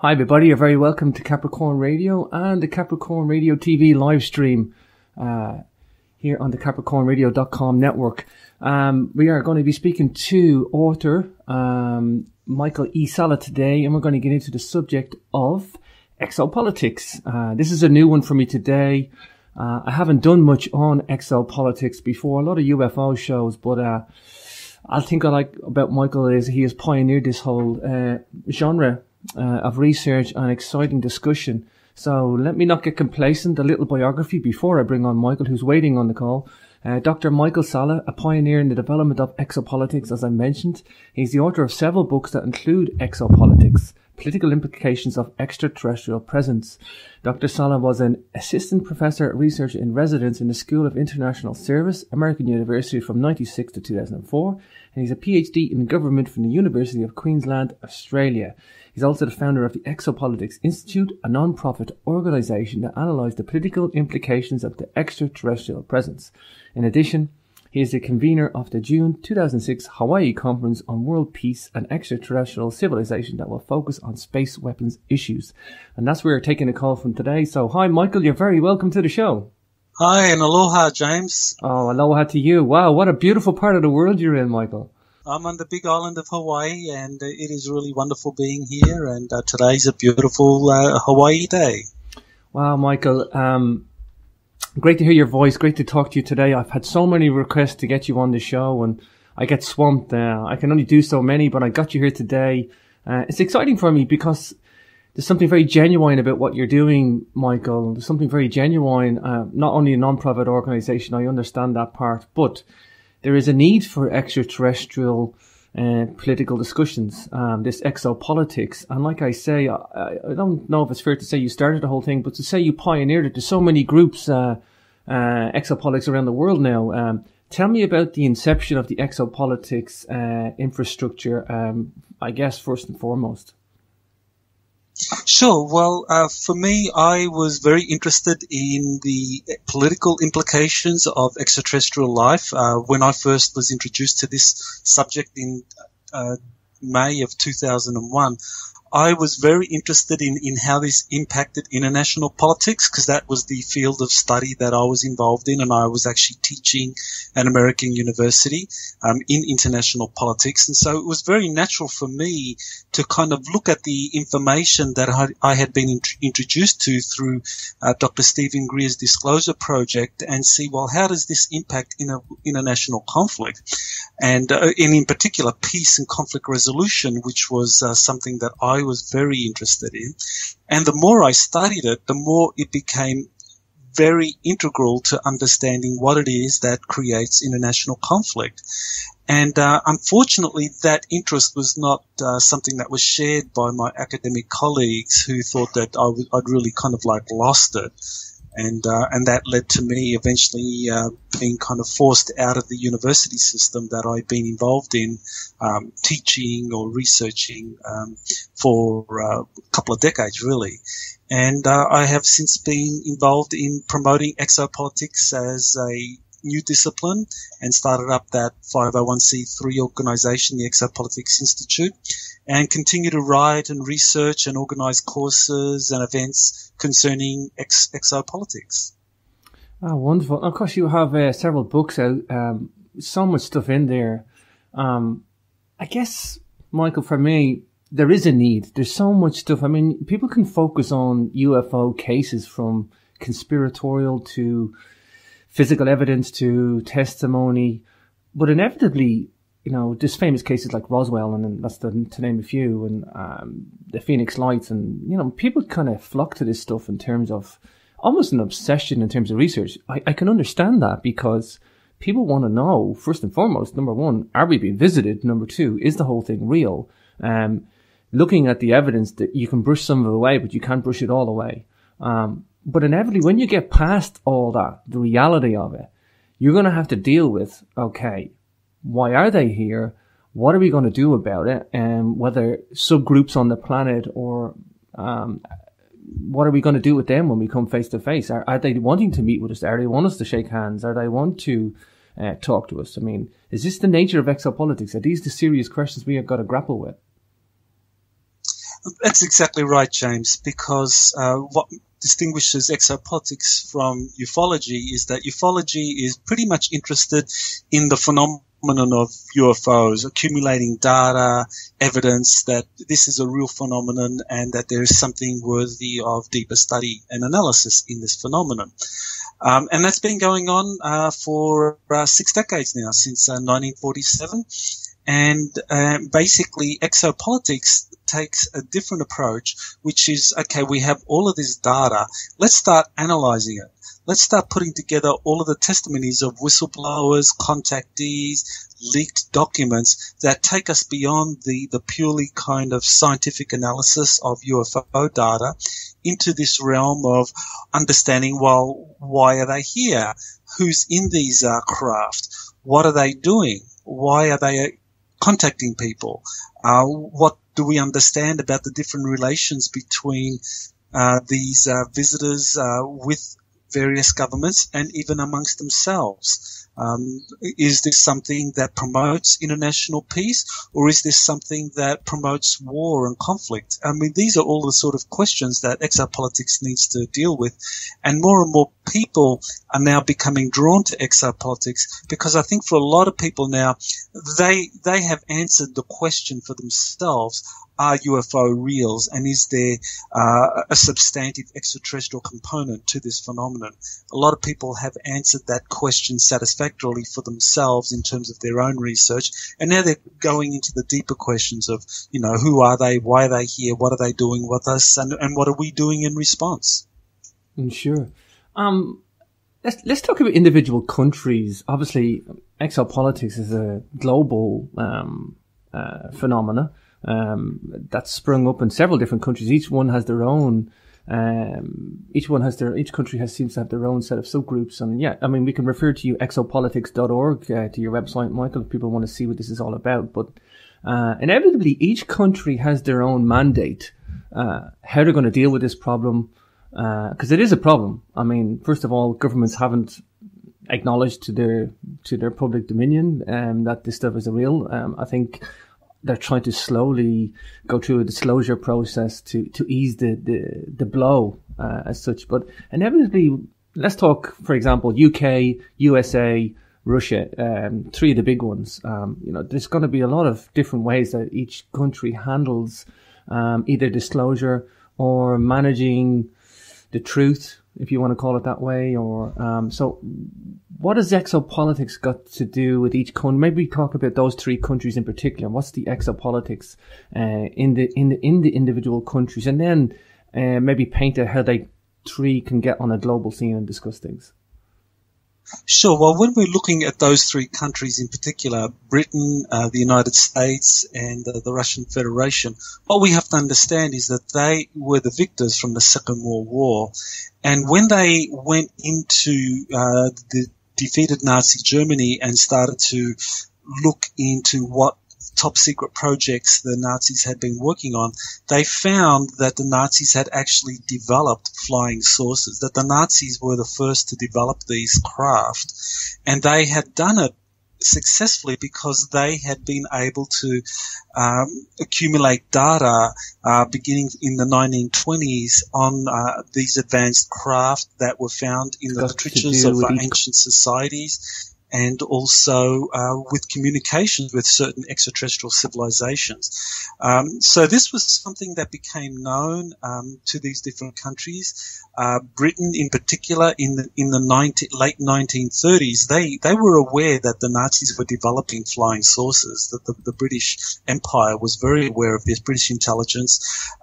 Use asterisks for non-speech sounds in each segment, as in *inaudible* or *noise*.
Hi, everybody. You're very welcome to Capricorn Radio and the Capricorn Radio TV live stream uh, here on the CapricornRadio.com network. Um, we are going to be speaking to author um, Michael E. Salla today, and we're going to get into the subject of exopolitics. Uh, this is a new one for me today. Uh, I haven't done much on exopolitics before, a lot of UFO shows, but uh, I think I like about Michael is he has pioneered this whole uh, genre uh, of research and exciting discussion. So let me not get complacent. A little biography before I bring on Michael, who's waiting on the call. Uh, Dr. Michael Salla, a pioneer in the development of exopolitics, as I mentioned. He's the author of several books that include exopolitics, political implications of extraterrestrial presence. Dr. Salla was an assistant professor research in residence in the School of International Service, American University from 96 to 2004, and he's a PhD in government from the University of Queensland, Australia. He's also the founder of the Exopolitics Institute, a non-profit organization that analyzes the political implications of the extraterrestrial presence. In addition, he is the convener of the June 2006 Hawaii Conference on World Peace and Extraterrestrial Civilization that will focus on space weapons issues. And that's where we're taking a call from today. So, hi, Michael, you're very welcome to the show. Hi, and aloha, James. Oh, aloha to you. Wow, what a beautiful part of the world you're in, Michael. I'm on the big island of Hawaii, and uh, it is really wonderful being here. And uh, today's a beautiful uh, Hawaii day. Wow, Michael. Um, great to hear your voice. Great to talk to you today. I've had so many requests to get you on the show, and I get swamped. Uh, I can only do so many, but I got you here today. Uh, it's exciting for me because there's something very genuine about what you're doing, Michael. There's something very genuine. Uh, not only a non-profit organization, I understand that part, but there is a need for extraterrestrial uh, political discussions, um, this exopolitics. And like I say, I, I, don't know if it's fair to say you started the whole thing, but to say you pioneered it, there's so many groups, uh, uh, exopolitics around the world now. Um, tell me about the inception of the exopolitics uh, infrastructure, um, I guess, first and foremost. Sure. Well, uh, for me, I was very interested in the political implications of extraterrestrial life uh, when I first was introduced to this subject in uh, May of 2001. I was very interested in, in how this impacted international politics because that was the field of study that I was involved in, and I was actually teaching at American University um, in international politics. And so it was very natural for me to kind of look at the information that I, I had been int- introduced to through uh, Dr. Steven Greer's Disclosure Project and see, well, how does this impact in a, international conflict? And, uh, and in particular, peace and conflict resolution, which was uh, something that I was very interested in. And the more I studied it, the more it became very integral to understanding what it is that creates international conflict. And uh, unfortunately, that interest was not uh, something that was shared by my academic colleagues who thought that I w- I'd really kind of like lost it. And, uh, and that led to me eventually uh, being kind of forced out of the university system that I'd been involved in um, teaching or researching um, for uh, a couple of decades, really. And uh, I have since been involved in promoting exopolitics as a new discipline and started up that 501c3 organization, the Exopolitics Institute, and continue to write and research and organize courses and events concerning ex- exopolitics. Oh, wonderful. Of course, you have uh, several books out, um, so much stuff in there. Um, I guess, Michael, for me, there is a need. There's so much stuff. I mean, people can focus on UFO cases from conspiratorial to physical evidence to testimony, but inevitably, you know, there's famous cases like Roswell, and that's the, to name a few, and um, the Phoenix Lights, and you know, people kind of flock to this stuff in terms of almost an obsession in terms of research. I, I can understand that because people want to know first and foremost. Number one, are we being visited? Number two, is the whole thing real? Um, looking at the evidence that you can brush some of it away, but you can't brush it all away. Um, but inevitably, when you get past all that, the reality of it, you're going to have to deal with, okay, why are they here? What are we going to do about it? And whether subgroups on the planet or, um, what are we going to do with them when we come face to face? Are, are they wanting to meet with us? Are they want us to shake hands? Are they want to uh, talk to us? I mean, is this the nature of exopolitics? Are these the serious questions we have got to grapple with? That's exactly right, James, because uh, what distinguishes exopolitics from ufology is that ufology is pretty much interested in the phenomenon of UFOs, accumulating data, evidence that this is a real phenomenon and that there is something worthy of deeper study and analysis in this phenomenon. Um, and that's been going on uh, for uh, six decades now, since uh, 1947. And um, basically, exopolitics takes a different approach, which is okay, we have all of this data. Let's start analyzing it. Let's start putting together all of the testimonies of whistleblowers, contactees, leaked documents that take us beyond the, the purely kind of scientific analysis of UFO data into this realm of understanding, well, why are they here? Who's in these uh, craft? What are they doing? Why are they contacting people? Uh, what do we understand about the different relations between uh, these uh, visitors uh, with various governments and even amongst themselves? Um, is this something that promotes international peace, or is this something that promotes war and conflict? I mean, these are all the sort of questions that exopolitics needs to deal with, and more and more people are now becoming drawn to exopolitics because I think for a lot of people now, they they have answered the question for themselves are UFO reals and is there uh, a substantive extraterrestrial component to this phenomenon? A lot of people have answered that question satisfactorily for themselves in terms of their own research, and now they're going into the deeper questions of, you know, who are they, why are they here, what are they doing with us, and, and what are we doing in response? Mm, sure. Um, let's let's talk about individual countries. Obviously, exopolitics is a global um, uh, um, that's sprung up in several different countries. Each one has their own. Um, each one has their. Each country has seems to have their own set of subgroups. And yeah, I mean, we can refer to you exopolitics.org uh, to your website, Michael, if people want to see what this is all about. But uh, inevitably, each country has their own mandate. Uh, how they're going to deal with this problem, because uh, it is a problem. I mean, first of all, governments haven't acknowledged to their to their public dominion um, that this stuff is a real. Um, I think they're trying to slowly go through a disclosure process to, to ease the, the, the blow uh, as such. But inevitably, let's talk, for example, UK, USA, Russia, um, three of the big ones. Um, you know, there's going to be a lot of different ways that each country handles um, either disclosure or managing the truth if you want to call it that way, or um, so. What has exopolitics got to do with each country? Maybe talk about those three countries in particular. What's the exopolitics uh, in the in the in the individual countries, and then uh, maybe paint out how they three can get on a global scene and discuss things. Sure. Well, when we're looking at those three countries in particular, Britain, uh, the United States, and uh, the Russian Federation, what we have to understand is that they were the victors from the Second World War. And when they went into uh, the defeated Nazi Germany and started to look into what top secret projects the Nazis had been working on, they found that the Nazis had actually developed flying saucers, that the Nazis were the first to develop these craft, and they had done it successfully because they had been able to um, accumulate data uh, beginning in the 1920s on uh, these advanced craft that were found in the literatures of uh, ancient societies and also uh, with communications with certain extraterrestrial civilizations. Um, so this was something that became known um, to these different countries. Uh, Britain, in particular, in the in the 19, late 1930s, they they were aware that the Nazis were developing flying saucers. That the, the British Empire was very aware of this British intelligence,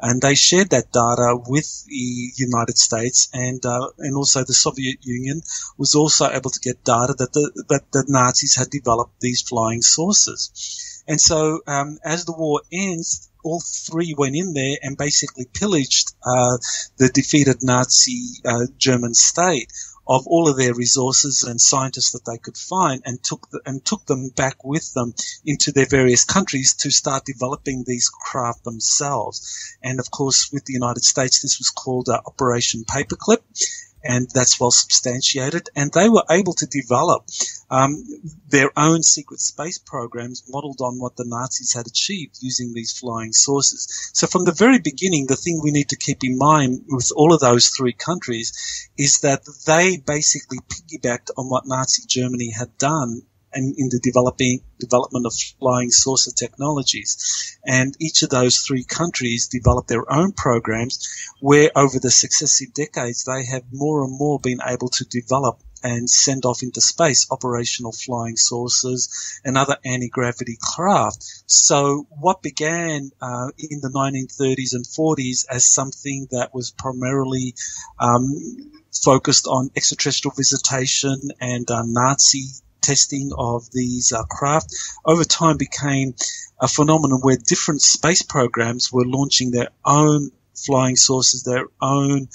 and they shared that data with the United States and uh, and also the Soviet Union was also able to get data that the that the Nazis had developed these flying saucers. And so, um, as the war ends, all three went in there and basically pillaged uh, the defeated Nazi uh, German state of all of their resources and scientists that they could find, and took the, and took them back with them into their various countries to start developing these craft themselves. And of course, with the United States, this was called uh, Operation Paperclip and that's well substantiated. And they were able to develop um, their own secret space programs modeled on what the Nazis had achieved using these flying saucers. So from the very beginning, the thing we need to keep in mind with all of those three countries is that they basically piggybacked on what Nazi Germany had done and in the developing development of flying saucer technologies. And each of those three countries developed their own programs where over the successive decades they have more and more been able to develop and send off into space operational flying saucers and other anti-gravity craft. So what began uh, in the 1930s and 40s as something that was primarily um, focused on extraterrestrial visitation and uh, Nazi testing of these uh, craft over time became a phenomenon where different space programs were launching their own flying saucers, their own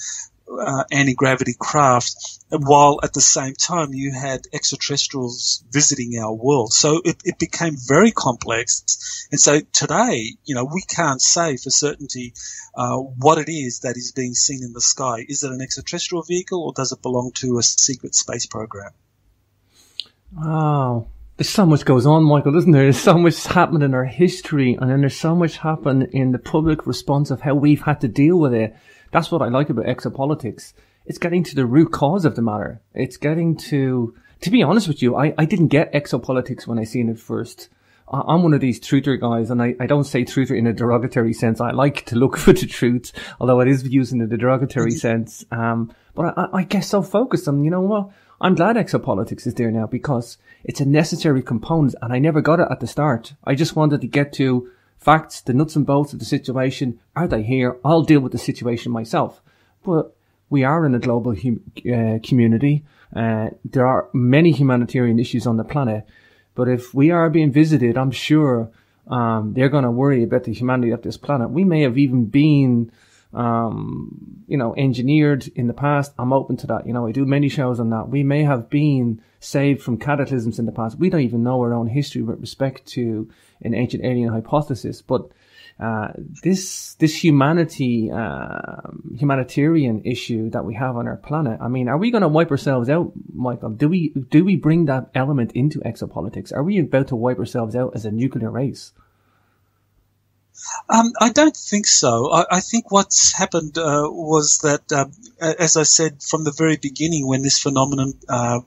uh, anti-gravity craft, while at the same time you had extraterrestrials visiting our world. So it, it became very complex. And so today, you know, we can't say for certainty uh, what it is that is being seen in the sky. Is it an extraterrestrial vehicle or does it belong to a secret space program? Wow. There's so much goes on, Michael, isn't there? There's so much happened in our history, and then there's so much happened in the public response of how we've had to deal with it. That's what I like about exopolitics. It's getting to the root cause of the matter. It's getting to, to be honest with you, I, I didn't get exopolitics when I seen it first. I'm one of these truther guys, and I, I don't say truther in a derogatory sense. I like to look *laughs* for the truth, although it is used in a derogatory *laughs* sense. Um, but I, I get so focused on, you know what? I'm glad exopolitics is there now because it's a necessary component and I never got it at the start. I just wanted to get to facts, the nuts and bolts of the situation. Are they here? I'll deal with the situation myself. But we are in a global hum- uh, community. Uh, there are many humanitarian issues on the planet. But if we are being visited, I'm sure um, they're going to worry about the humanity of this planet. We may have even been um, you know, engineered in the past. I'm open to that. You know, I do many shows on that. We may have been saved from cataclysms in the past. We don't even know our own history with respect to an ancient alien hypothesis, but uh, this this humanity uh, humanitarian issue that we have on our planet. I mean, are we going to wipe ourselves out, Michael? Do we do we bring that element into exopolitics? Are we about to wipe ourselves out as a nuclear race? Um, I don't think so. I, I think what's happened uh, was that, uh, as I said from the very beginning, when this phenomenon uh,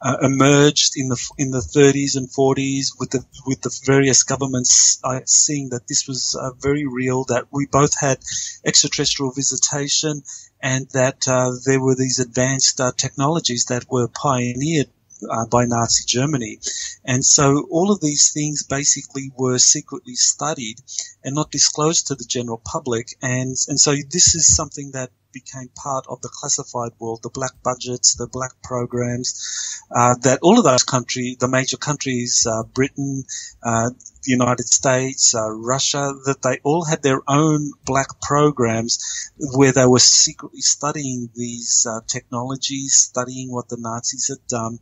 uh emerged in the in the 30s and 40s, with the with the various governments uh, seeing that this was uh, very real, that we both had extraterrestrial visitation, and that there were these advanced technologies that were pioneered uh, by Nazi Germany. And so all of these things basically were secretly studied and not disclosed to the general public. And, and so this is something that became part of the classified world, the black budgets, the black programs, uh, that all of those countries, the major countries, uh, Britain, uh, the United States, uh, Russia, that they all had their own black programs where they were secretly studying these uh, technologies, studying what the Nazis had done,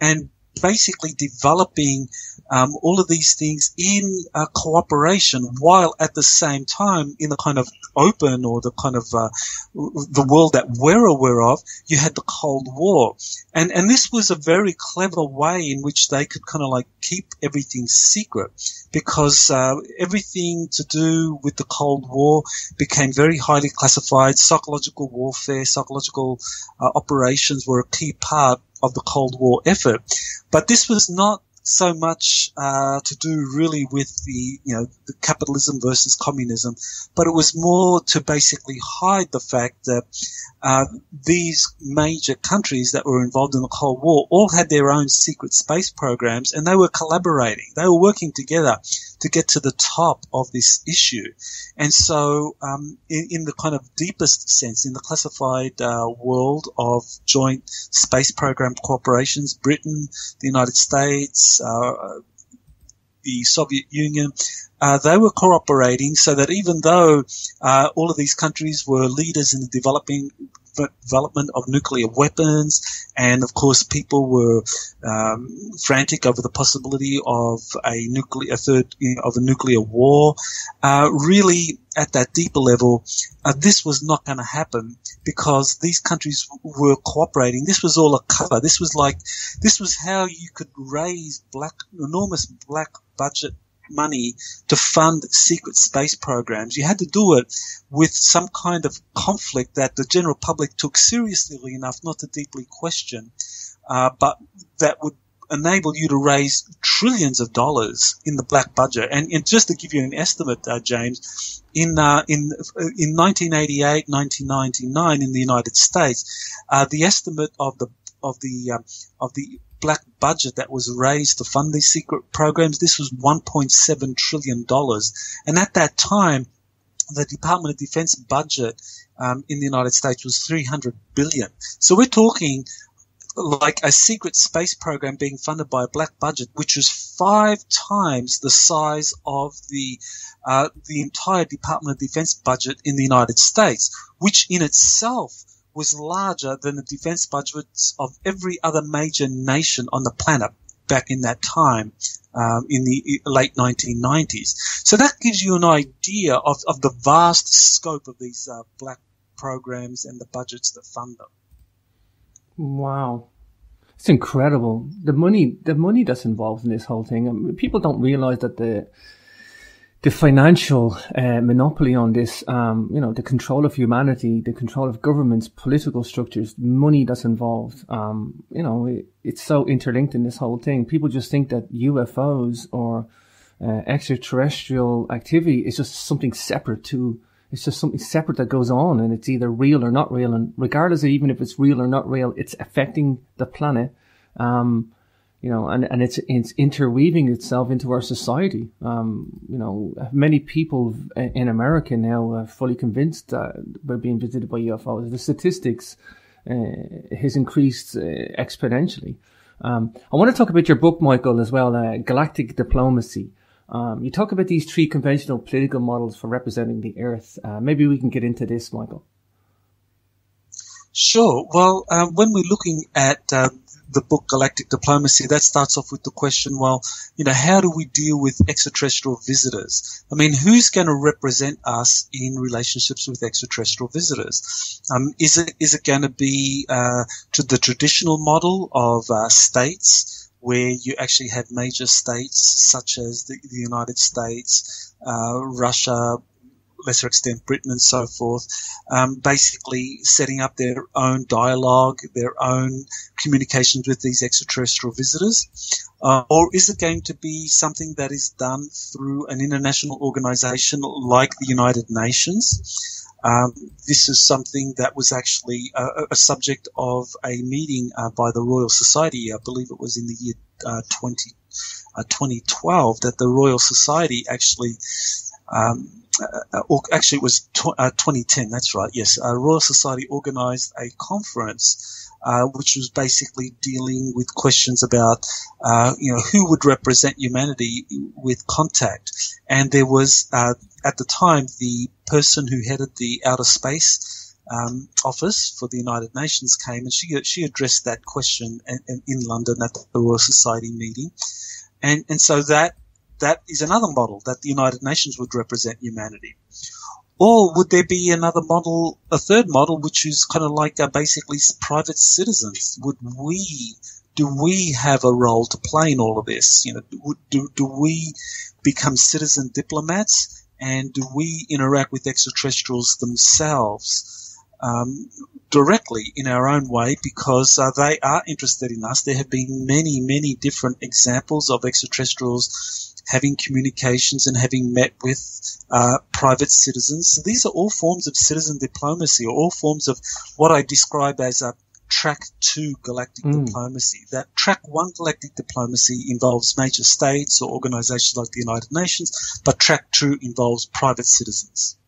and basically developing um, all of these things in uh, cooperation while at the same time in the kind of open or the kind of uh, the world that we're aware of you had the cold war. And and this was a very clever way in which they could kind of like keep everything secret because uh, everything to do with the cold war became very highly classified. Psychological warfare psychological uh, operations were a key part of the Cold War effort. But this was not so much uh, to do really with the you know the capitalism versus communism, but it was more to basically hide the fact that uh, these major countries that were involved in the Cold War all had their own secret space programs, and they were collaborating. They were working together to get to the top of this issue. And so, um, in, in, the kind of deepest sense, in the classified uh, world of joint space program corporations, Britain, the United States, uh, the Soviet Union, uh, they were cooperating so that even though uh, all of these countries were leaders in the developing development of nuclear weapons, and of course, people were um, frantic over the possibility of a nuclear, a third you know, of a nuclear war. Uh, really, at that deeper level, uh, this was not going to happen because these countries were cooperating. This was all a cover. This was like, this was how you could raise black, enormous black budget money to fund secret space programs. You had to do it with some kind of conflict that the general public took seriously enough not to deeply question, uh, but that would enable you to raise trillions of dollars in the black budget. And, and just to give you an estimate, uh, James, in uh, in in 1988, 1999 in the United States, uh, the estimate of the of the um, of the black budget that was raised to fund these secret programs. This was 1.7 trillion dollars, and at that time, the Department of Defense budget um, in the United States was 300 billion. So we're talking like a secret space program being funded by a black budget, which was five times the size of the uh, the entire Department of Defense budget in the United States, which in itself was larger than the defense budgets of every other major nation on the planet back in that time um, in the late 1990s. So that gives you an idea of, of the vast scope of these uh, black programs and the budgets that fund them. Wow. It's incredible. The money, the money that's involved in this whole thing. I mean, people don't realize that the the financial uh, monopoly on this, um, you know, the control of humanity, the control of governments, political structures, money that's involved, um, you know, it, it's so interlinked in this whole thing. People just think that UFOs or uh, extraterrestrial activity is just something separate to, it's just something separate that goes on and it's either real or not real. And regardless of even if it's real or not real, it's affecting the planet. Um, you know, and, and it's, it's interweaving itself into our society. Um, you know, many people in America now are fully convinced that we're being visited by UFOs. The statistics uh, has increased uh, exponentially. Um, I want to talk about your book, Michael, as well, uh, Galactic Diplomacy. Um, you talk about these three conventional political models for representing the Earth. Uh, maybe we can get into this, Michael. Sure. Well, uh, when we're looking at uh, the book Galactic Diplomacy, that starts off with the question, well, you know, how do we deal with extraterrestrial visitors? I mean, who's going to represent us in relationships with extraterrestrial visitors? Um, is it is it going to be uh, to the traditional model of uh, states? Where you actually have major states such as the, the United States, uh, Russia, lesser extent Britain and so forth, um, basically setting up their own dialogue, their own communications with these extraterrestrial visitors? Uh, or is it going to be something that is done through an international organization like the United Nations? Um, this is something that was actually a, subject of a meeting uh, by the Royal Society. I believe it was in the year uh, 20, uh, 2012 that the Royal Society actually um, or actually it was tw- uh, 2010. That's right. Yes, uh, Royal Society organised a conference, uh, which was basically dealing with questions about, uh, you know, who would represent humanity with contact, and there was uh, at the time the person who headed the outer space. Um, office for the United Nations came and she she addressed that question in, in London at the Royal Society meeting, and and so that that is another model that the United Nations would represent humanity. Or would there be another model, a third model, which is kind of like uh, basically private citizens? Would we, do we have a role to play in all of this? You know, do, do, do we become citizen diplomats and do we interact with extraterrestrials themselves? Um, directly in our own way because uh, they are interested in us. There have been many, many different examples of extraterrestrials having communications and having met with uh, private citizens. So these are all forms of citizen diplomacy, or all forms of what I describe as a track two galactic mm. diplomacy. That track one galactic diplomacy involves major states or organizations like the United Nations, but track two involves private citizens.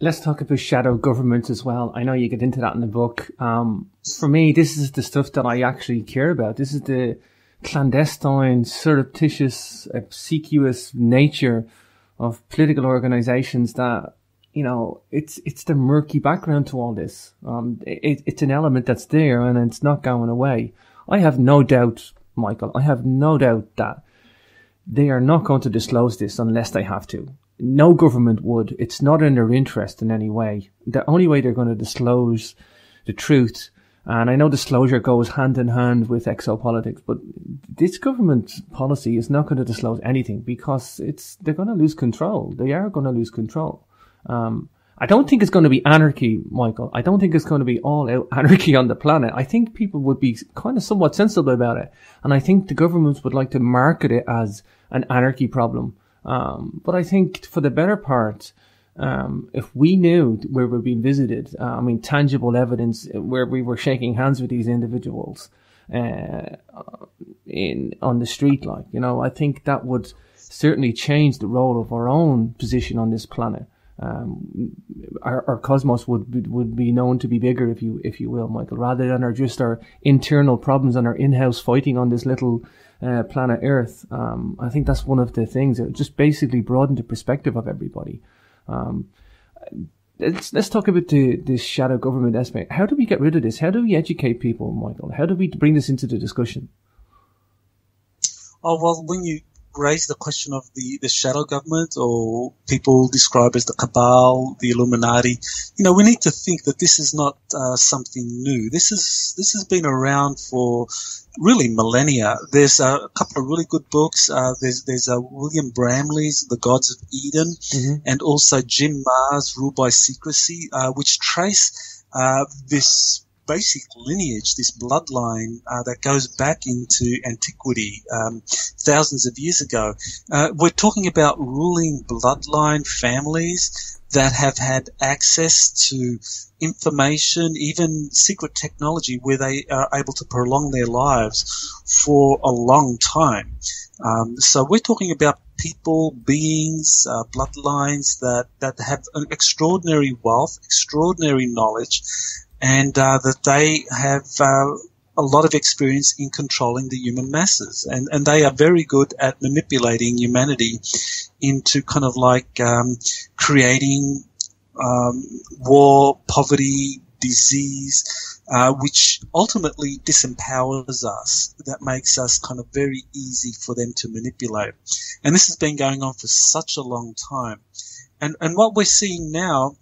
Let's talk about shadow governments as well. I know you get into that in the book. Um, for me, this is the stuff that I actually care about. This is the clandestine, surreptitious, obsequious nature of political organizations that, you know, it's it's the murky background to all this. Um, it, it's an element that's there and it's not going away. I have no doubt, Michael. I have no doubt that they are not going to disclose this unless they have to. No government would. It's not in their interest in any way. The only way they're going to disclose the truth, and I know disclosure goes hand in hand with exopolitics, but this government policy is not going to disclose anything because it's they're going to lose control. They are going to lose control. Um, I don't think it's going to be anarchy, Michael. I don't think it's going to be all out *laughs* anarchy on the planet. I think people would be kind of somewhat sensible about it. And I think the governments would like to market it as an anarchy problem. Um, but I think for the better part, um, if we knew where we're being visited, uh, I mean, tangible evidence where we were shaking hands with these individuals, uh, in, on the street, like, you know, I think that would certainly change the role of our own position on this planet um, our, our, cosmos would be, would be known to be bigger, if you if you will, Michael, rather than our just our internal problems and our in-house fighting on this little uh, planet Earth. Um, I think that's one of the things. It just basically broadened the perspective of everybody. Um, let's let's talk about the this shadow government aspect. How do we get rid of this? How do we educate people, Michael? How do we bring this into the discussion? Oh well, when you raise the question of the, the shadow government or people describe as the cabal, the Illuminati. You know, we need to think that this is not uh, something new. This is this has been around for really millennia. There's a couple of really good books. Uh, there's there's a William Bramley's The Gods of Eden, mm-hmm. and also Jim Marrs' Rule by Secrecy, uh, which trace uh, this basic lineage, this bloodline uh, that goes back into antiquity, um, thousands of years ago. Uh, we're talking about ruling bloodline families that have had access to information, even secret technology, where they are able to prolong their lives for a long time. Um, so we're talking about people, beings, uh, bloodlines that, that have an extraordinary wealth, extraordinary knowledge, and uh, that they have uh, a lot of experience in controlling the human masses, and and they are very good at manipulating humanity into kind of like um, creating um, war, poverty, disease, uh, which ultimately disempowers us. That makes us kind of very easy for them to manipulate, and this has been going on for such a long time. And and what we're seeing now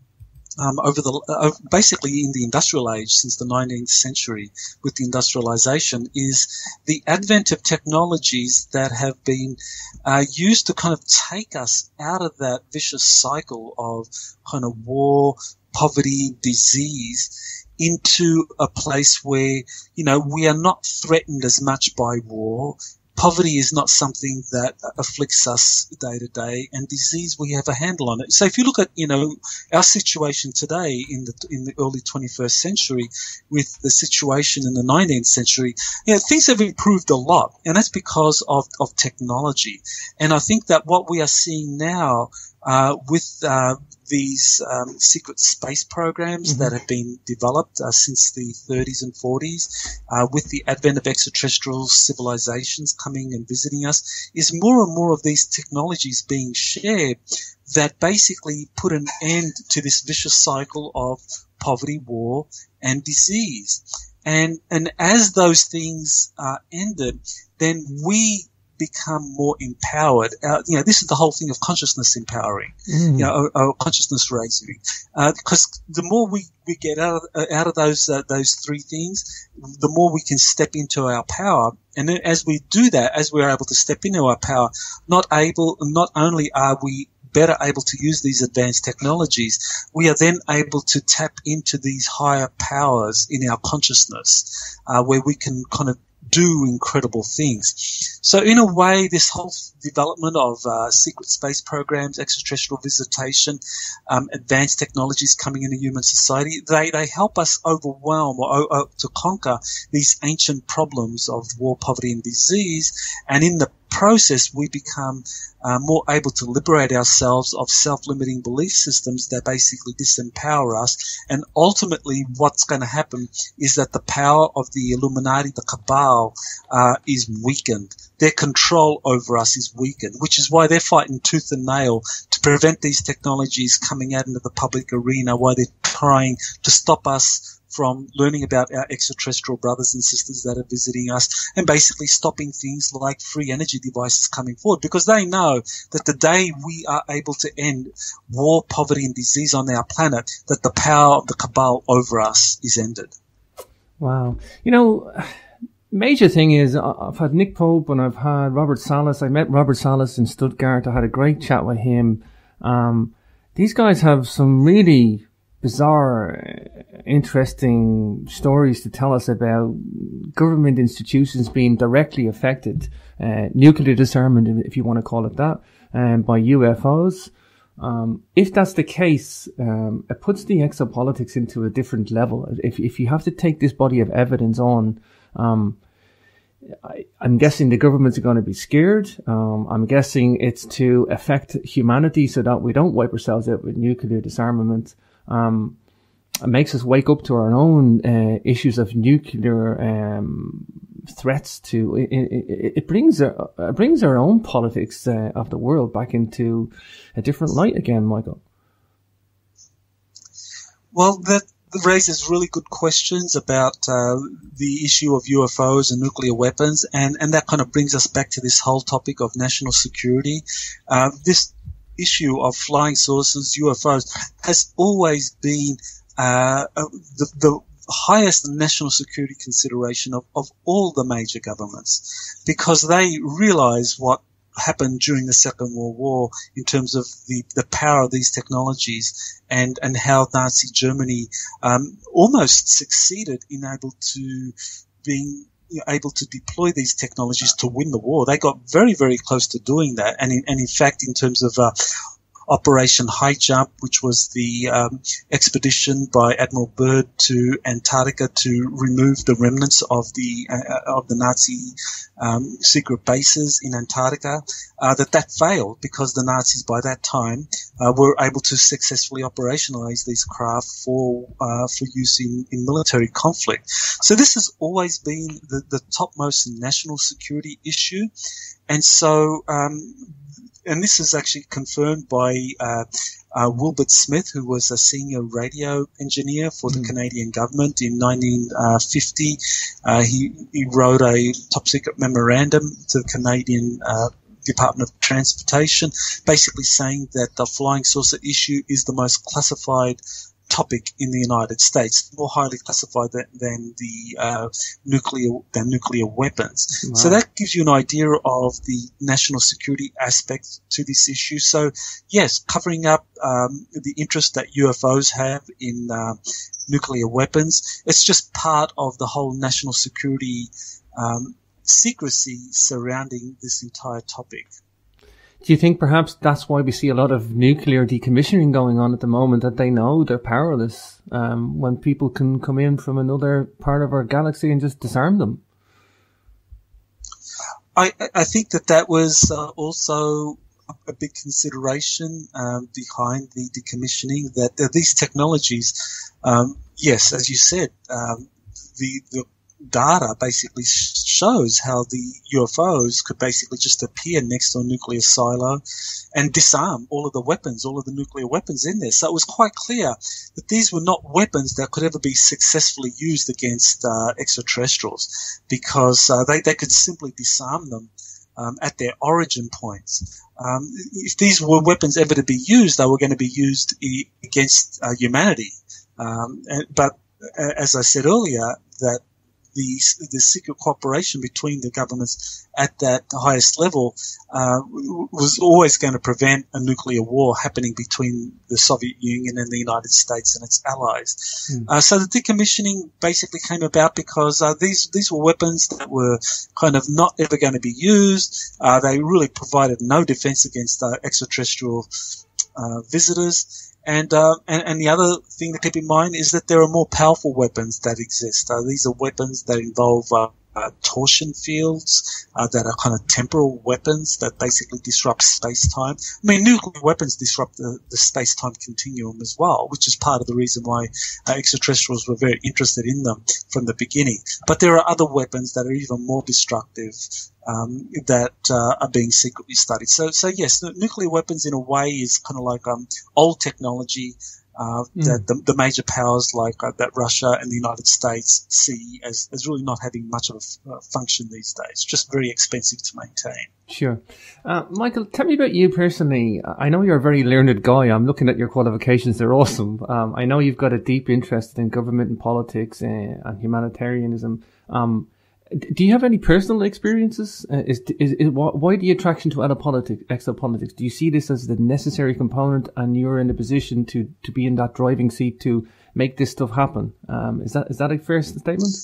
um, over the uh, basically in the industrial age since the 19th century with the industrialization is the advent of technologies that have been uh, used to kind of take us out of that vicious cycle of kind of war, poverty, disease into a place where you know we are not threatened as much by war poverty is not something that afflicts us day to day, and disease we have a handle on it. So if you look at you know our situation today in the in the early 21st century with the situation in the 19th century, you know, things have improved a lot, and that's because of of technology. And I think that what we are seeing now uh, with uh, these um, secret space programs mm-hmm. that have been developed uh, since the 30s and 40s, uh, with the advent of extraterrestrial civilizations coming and visiting us, is more and more of these technologies being shared that basically put an end to this vicious cycle of poverty, war, and disease. And and as those things are ended, then we become more empowered. Uh, you know, this is the whole thing of consciousness empowering, mm. you know, or, or consciousness raising. Because uh, the more we, we get out of, uh, out of those uh, those three things, the more we can step into our power. And then as we do that, as we're able to step into our power, not able, not only are we better able to use these advanced technologies, we are then able to tap into these higher powers in our consciousness, uh, where we can kind of do incredible things. So in a way, this whole development of uh, secret space programs, extraterrestrial visitation, um, advanced technologies coming into human society, they, they help us overwhelm or, or to conquer these ancient problems of war, poverty, and disease. And in the process, we become uh, more able to liberate ourselves of self-limiting belief systems that basically disempower us. And ultimately, what's going to happen is that the power of the Illuminati, the cabal, uh, is weakened. Their control over us is weakened, which is why they're fighting tooth and nail to prevent these technologies coming out into the public arena, why they're trying to stop us from learning about our extraterrestrial brothers and sisters that are visiting us and basically stopping things like free energy devices coming forward because they know that the day we are able to end war, poverty and disease on our planet, that the power of the cabal over us is ended. Wow. You know, major thing is I've had Nick Pope and I've had Robert Salas. I met Robert Salas in Stuttgart. I had a great chat with him. Um, these guys have some really bizarre, interesting stories to tell us about government institutions being directly affected, uh, nuclear disarmament, if you want to call it that, um, by UFOs. Um, if that's the case, um, it puts the exopolitics into a different level. If if you have to take this body of evidence on, um, I, am guessing the governments are going to be scared. Um, I'm guessing it's to affect humanity so that we don't wipe ourselves out with nuclear disarmament um, makes us wake up to our own uh, issues of nuclear um, threats. To it, it, it brings our, it brings our own politics uh, of the world back into a different light again, Michael. Well, that raises really good questions about uh, the issue of UFOs and nuclear weapons, and, and that kind of brings us back to this whole topic of national security. Uh, this issue of flying saucers, UFOs, has always been uh, uh, the, the highest national security consideration of, of all the major governments because they realize what happened during the Second World War in terms of the, the power of these technologies and, and how Nazi Germany um, almost succeeded in able to being able to deploy these technologies to win the war. They got very, very close to doing that. And in, and in fact, in terms of uh, Operation High Jump, which was the um, expedition by Admiral Byrd to Antarctica to remove the remnants of the uh, of the Nazi um, secret bases in Antarctica. Uh, that that failed because the Nazis by that time uh, were able to successfully operationalize these craft for uh, for use in, in military conflict. So this has always been the, the topmost national security issue, and so um, and this is actually confirmed by uh, uh, Wilbert Smith, who was a senior radio engineer for the mm. Canadian government in 1950. Uh, he, he wrote a top secret memorandum to the Canadian uh, Department of Transportation, basically saying that the flying saucer issue is the most classified topic in the United States, more highly classified than, than the uh, nuclear than nuclear weapons. Wow. So that gives you an idea of the national security aspect to this issue. So yes, covering up um, the interest that UFOs have in uh, nuclear weapons, it's just part of the whole national security um, secrecy surrounding this entire topic. Do you think perhaps that's why we see a lot of nuclear decommissioning going on at the moment? That they know they're powerless um, when people can come in from another part of our galaxy and just disarm them. I, I think that that was uh, also a big consideration um, behind the decommissioning. That, these technologies, um, yes, as you said, um, the the data basically shows how the UFOs could basically just appear next to a nuclear silo and disarm all of the weapons, all of the nuclear weapons in there. So it was quite clear that these were not weapons that could ever be successfully used against uh, extraterrestrials because uh, they, they could simply disarm them. Um, at their origin points. Um, if these were weapons ever to be used, they were going to be used e- against uh, humanity. Um, and, but as I said earlier, that the, the secret cooperation between the governments at that highest level uh, was always going to prevent a nuclear war happening between the Soviet Union and the United States and its allies. Mm. Uh, so the decommissioning basically came about because uh, these these were weapons that were kind of not ever going to be used. Uh, they really provided no defense against uh, extraterrestrial uh, visitors. And, uh, and, and the other thing to keep in mind is that there are more powerful weapons that exist. Uh, these are weapons that involve uh, torsion fields uh, that are kind of temporal weapons that basically disrupt space-time. I mean, nuclear weapons disrupt the, the space-time continuum as well, which is part of the reason why uh, extraterrestrials were very interested in them from the beginning. But there are other weapons that are even more destructive um, that uh, are being secretly studied. So, so yes, nuclear weapons in a way is kind of like um, old technology uh, mm. that the, the, major powers like uh, that Russia and the United States see as, as really not having much of a uh, function these days. Just very expensive to maintain. Sure. Uh, Michael, tell me about you personally. I know you're a very learned guy. I'm looking at your qualifications. They're awesome. Um, I know you've got a deep interest in government and politics uh, and humanitarianism. Um, do you have any personal experiences? Uh, is, is, is, why the attraction to exopolitics? Exopolitics? Do you see this as the necessary component, and you're in a position to to be in that driving seat to make this stuff happen? Um, is that is that a fair statement?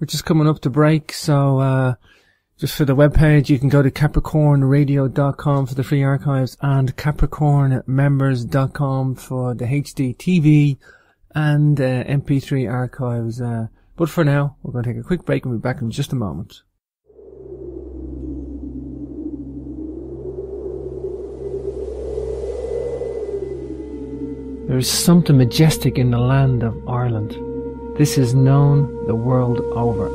We're just coming up to break, so uh, just for the web page, you can go to capricornradio.com for the free archives and capricornmembers.com for the HD TV and uh, MP3 archives. But for now, we're going to take a quick break and we'll be back in just a moment. There is something majestic in the land of Ireland. This is known the world over.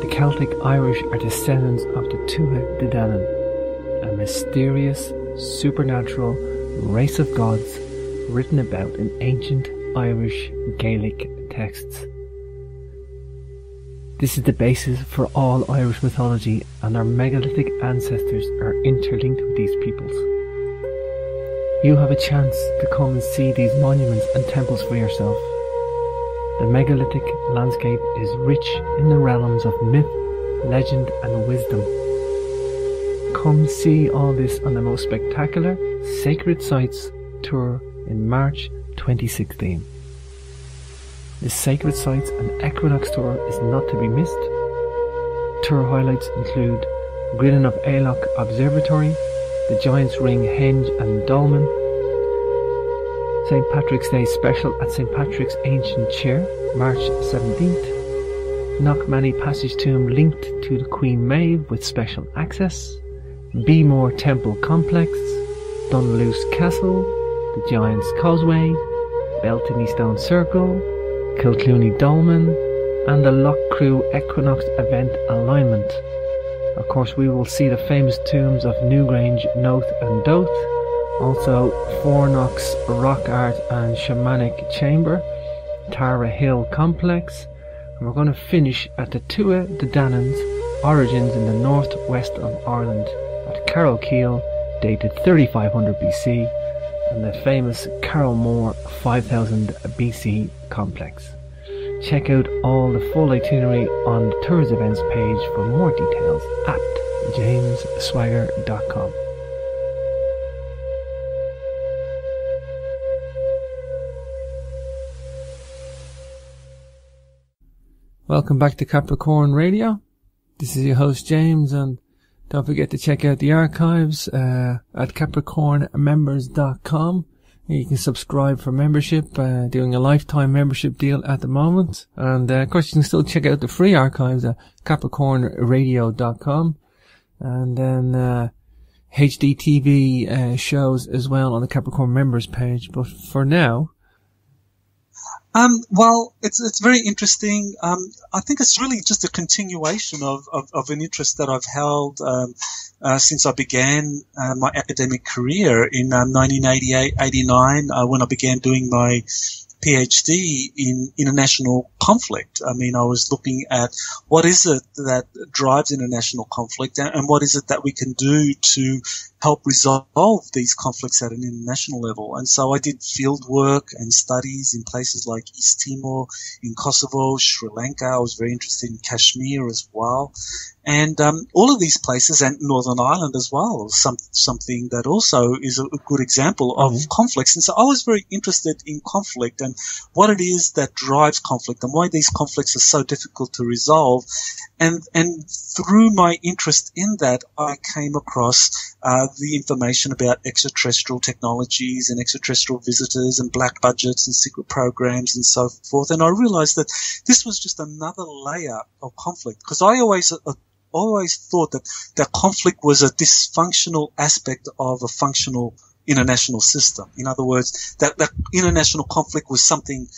The Celtic Irish are descendants of the Tuatha De Danann, a mysterious, supernatural race of gods written about in ancient Irish Gaelic texts. This is the basis for all Irish mythology, and our megalithic ancestors are interlinked with these peoples. You have a chance to come and see these monuments and temples for yourself. The megalithic landscape is rich in the realms of myth, legend, and wisdom. Come see all this on the most spectacular Sacred Sites tour in March 2016. The Sacred Sites and Equinox Tour is not to be missed. Tour highlights include Grilling of Aileach Observatory, the Giant's Ring Henge and Dolmen, St. Patrick's Day special at St. Patrick's Ancient Chair, March 17th, Knockmany Passage Tomb linked to the Queen Maeve with special access, Beemore Temple Complex, Dunluce Castle, the Giant's Causeway, Beltany Stone Circle, Kilclooney Dolmen, and the Loughcrew Equinox event alignment. Of course, we will see the famous tombs of Newgrange, Knowth, and Dowth, also Fourknocks Rock Art and Shamanic Chamber, Tara Hill Complex, and we're going to finish at the Tuatha De Danann's origins in the northwest of Ireland at Carrowkeel, dated 3500 BC, and the famous Carrowmore 5000 BC complex. Check out all the full itinerary on the tours events page for more details at jamesswager.com. Welcome back to Capricorn Radio. This is your host James and don't forget to check out the archives uh, at capricornmembers.com. You can subscribe for membership, uh, doing a lifetime membership deal at the moment. And uh, of course, you can still check out the free archives at capricornradio.com. And then uh, HDTV uh, shows as well on the Capricorn members page. But for now, um, well, it's it's very interesting. Um, I think it's really just a continuation of, of, of an interest that I've held um, uh, since I began uh, my academic career in 1988-89 uh, uh, when I began doing my PhD in international conflict. I mean, I was looking at what is it that drives international conflict and what is it that we can do to help resolve these conflicts at an international level. And so I did field work and studies in places like East Timor, in Kosovo, Sri Lanka. I was very interested in Kashmir as well. And um, all of these places, and Northern Ireland as well, some, something that also is a, good example of mm-hmm. conflicts. And so I was very interested in conflict and what it is that drives conflict and why these conflicts are so difficult to resolve. And and through my interest in that, I came across uh, the information about extraterrestrial technologies and extraterrestrial visitors and black budgets and secret programs and so forth. And I realized that this was just another layer of conflict because I always uh, always thought that that conflict was a dysfunctional aspect of a functional international system. In other words, that, that international conflict was something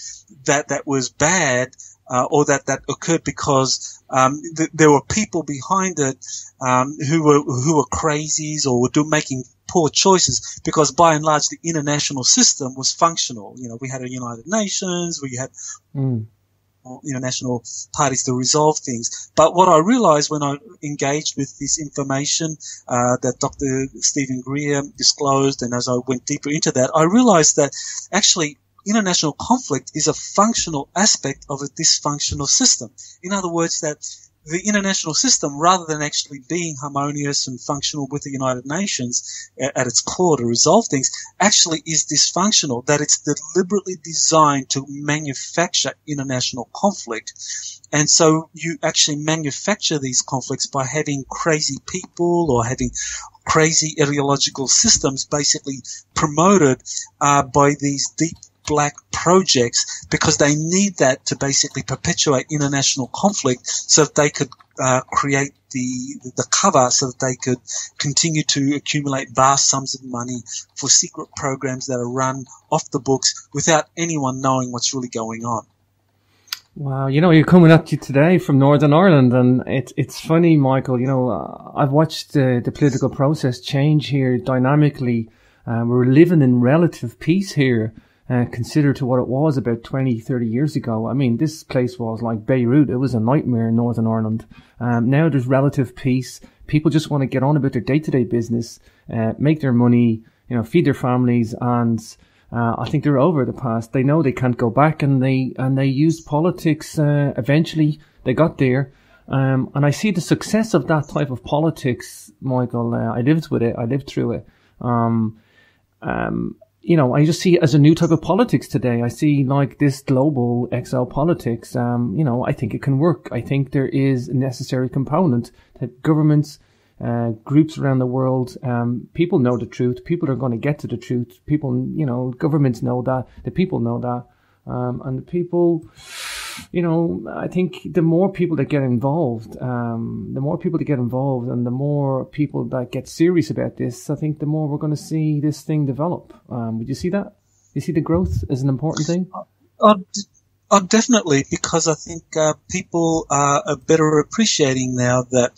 that, that was bad, uh, or that, that occurred because, um, th- there were people behind it, um, who were, who were crazies or were do, making poor choices because by and large the international system was functional. You know, we had a United Nations, we had mm international parties to resolve things. But what I realized when I engaged with this information uh, that Dr. Steven Greer disclosed, and as I went deeper into that, I realized that actually international conflict is a functional aspect of a dysfunctional system. In other words, that the international system, rather than actually being harmonious and functional with the United Nations at its core to resolve things, actually is dysfunctional, that it's deliberately designed to manufacture international conflict. And so you actually manufacture these conflicts by having crazy people or having crazy ideological systems basically promoted uh, by these deep black projects because they need that to basically perpetuate international conflict so that they could uh, create the the cover so that they could continue to accumulate vast sums of money for secret programs that are run off the books without anyone knowing what's really going on. Wow, you know, you're coming up to today from Northern Ireland, and it's it's funny, Michael. You know, uh, I've watched the the political process change here dynamically. Uh, we're living in relative peace here uh, considered to what it was about 20, 30 years ago. I mean, this place was like Beirut. It was a nightmare in Northern Ireland. Um, now there's relative peace. People just want to get on about their day to day business, uh, make their money, you know, feed their families. And, uh, I think they're over the past. They know they can't go back and they, and they used politics, uh, eventually they got there. Um, and I see the success of that type of politics, Michael. Uh, I lived with it. I lived through it. Um, um, you know, I just see it as a new type of politics today. I see like this global exopolitics. Um, you know, I think it can work. I think there is a necessary component that governments, uh, groups around the world, um, people know the truth. People are going to get to the truth. People, you know, governments know that. The people know that. Um, and the people, you know, I think the more people that get involved, um, the more people that get involved, and the more people that get serious about this, I think the more we're going to see this thing develop. Um, would you see that? You see the growth as an important thing? Uh, uh, definitely, because I think uh, people are better appreciating now that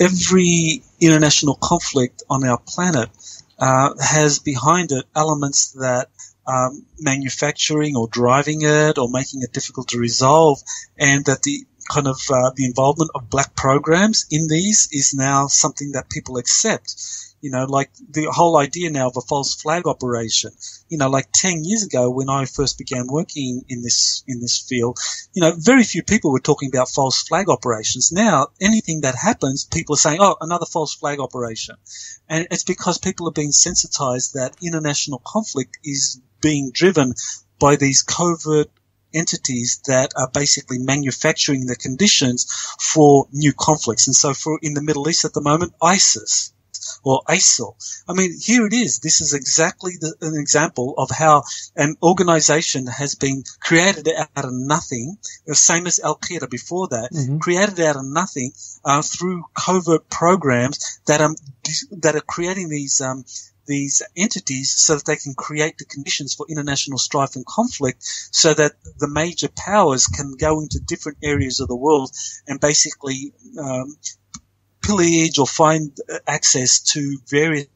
every international conflict on our planet uh, has behind it elements that um, manufacturing or driving it or making it difficult to resolve, and that the kind of uh, the involvement of black programs in these is now something that people accept. You know, like the whole idea now of a false flag operation. You know, like ten years ago when I first began working in this in this field, you know, very few people were talking about false flag operations. Now, anything that happens, people are saying, "Oh, another false flag operation," and it's because people are being sensitized that international conflict is being driven by these covert entities that are basically manufacturing the conditions for new conflicts. And so for in the Middle East at the moment, ISIS or ISIL. I mean, here it is. This is exactly the, an example of how an organization has been created out of nothing, the same as Al Qaeda before that, mm-hmm. created out of nothing uh, through covert programs that are that are creating these um, these entities so that they can create the conditions for international strife and conflict so that the major powers can go into different areas of the world and basically um, pillage or find access to various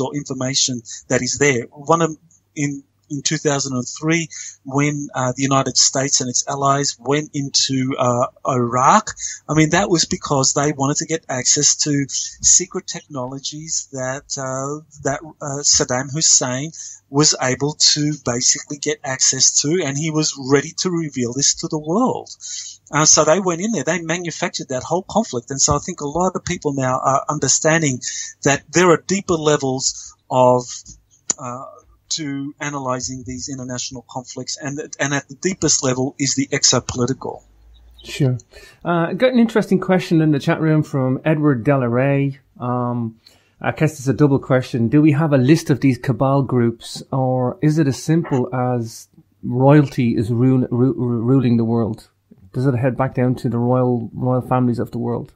or information that is there. One of in in 2003 when uh, the United States and its allies went into uh, Iraq. I mean, that was because they wanted to get access to secret technologies that uh, that uh, Saddam Hussein was able to basically get access to, and he was ready to reveal this to the world. Uh, so they went in there, they manufactured that whole conflict. And so I think a lot of people now are understanding that there are deeper levels of uh, to analyzing these international conflicts, and and at the deepest level is the exopolitical. Sure. Uh, got an interesting question in the chat room from Edward Delaray. Um, I guess it's a double question. Do we have a list of these cabal groups, or is it as simple as royalty is rule, ru- ruling the world? Does it head back down to the royal royal families of the world?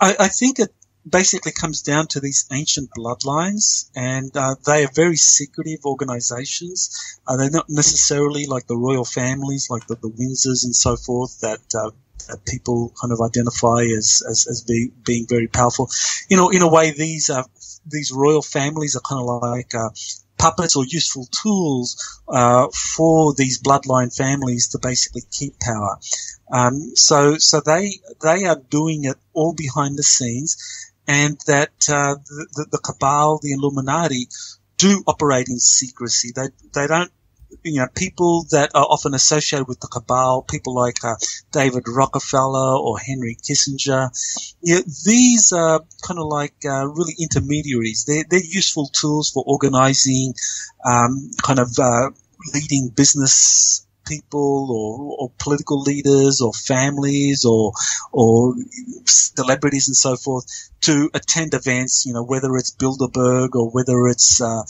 I, I think it basically comes down to these ancient bloodlines, and uh, they are very secretive organizations. Uh, they're not necessarily like the royal families, like the, the Windsors and so forth, that, uh, that people kind of identify as, as, as be, being very powerful. You know, in a way, these uh, these royal families are kind of like uh, puppets or useful tools uh, for these bloodline families to basically keep power. Um, so, so they they are doing it all behind the scenes, and that uh, the, the, cabal, the Illuminati, do operate in secrecy. They they don't you know, people that are often associated with the cabal, people like uh, David Rockefeller or Henry Kissinger, you know, these are kind of like uh, really intermediaries. They're, they're useful tools for organizing, um, kind of uh, leading business people or, or political leaders or families or or celebrities and so forth to attend events, you know, whether it's Bilderberg or whether it's uh,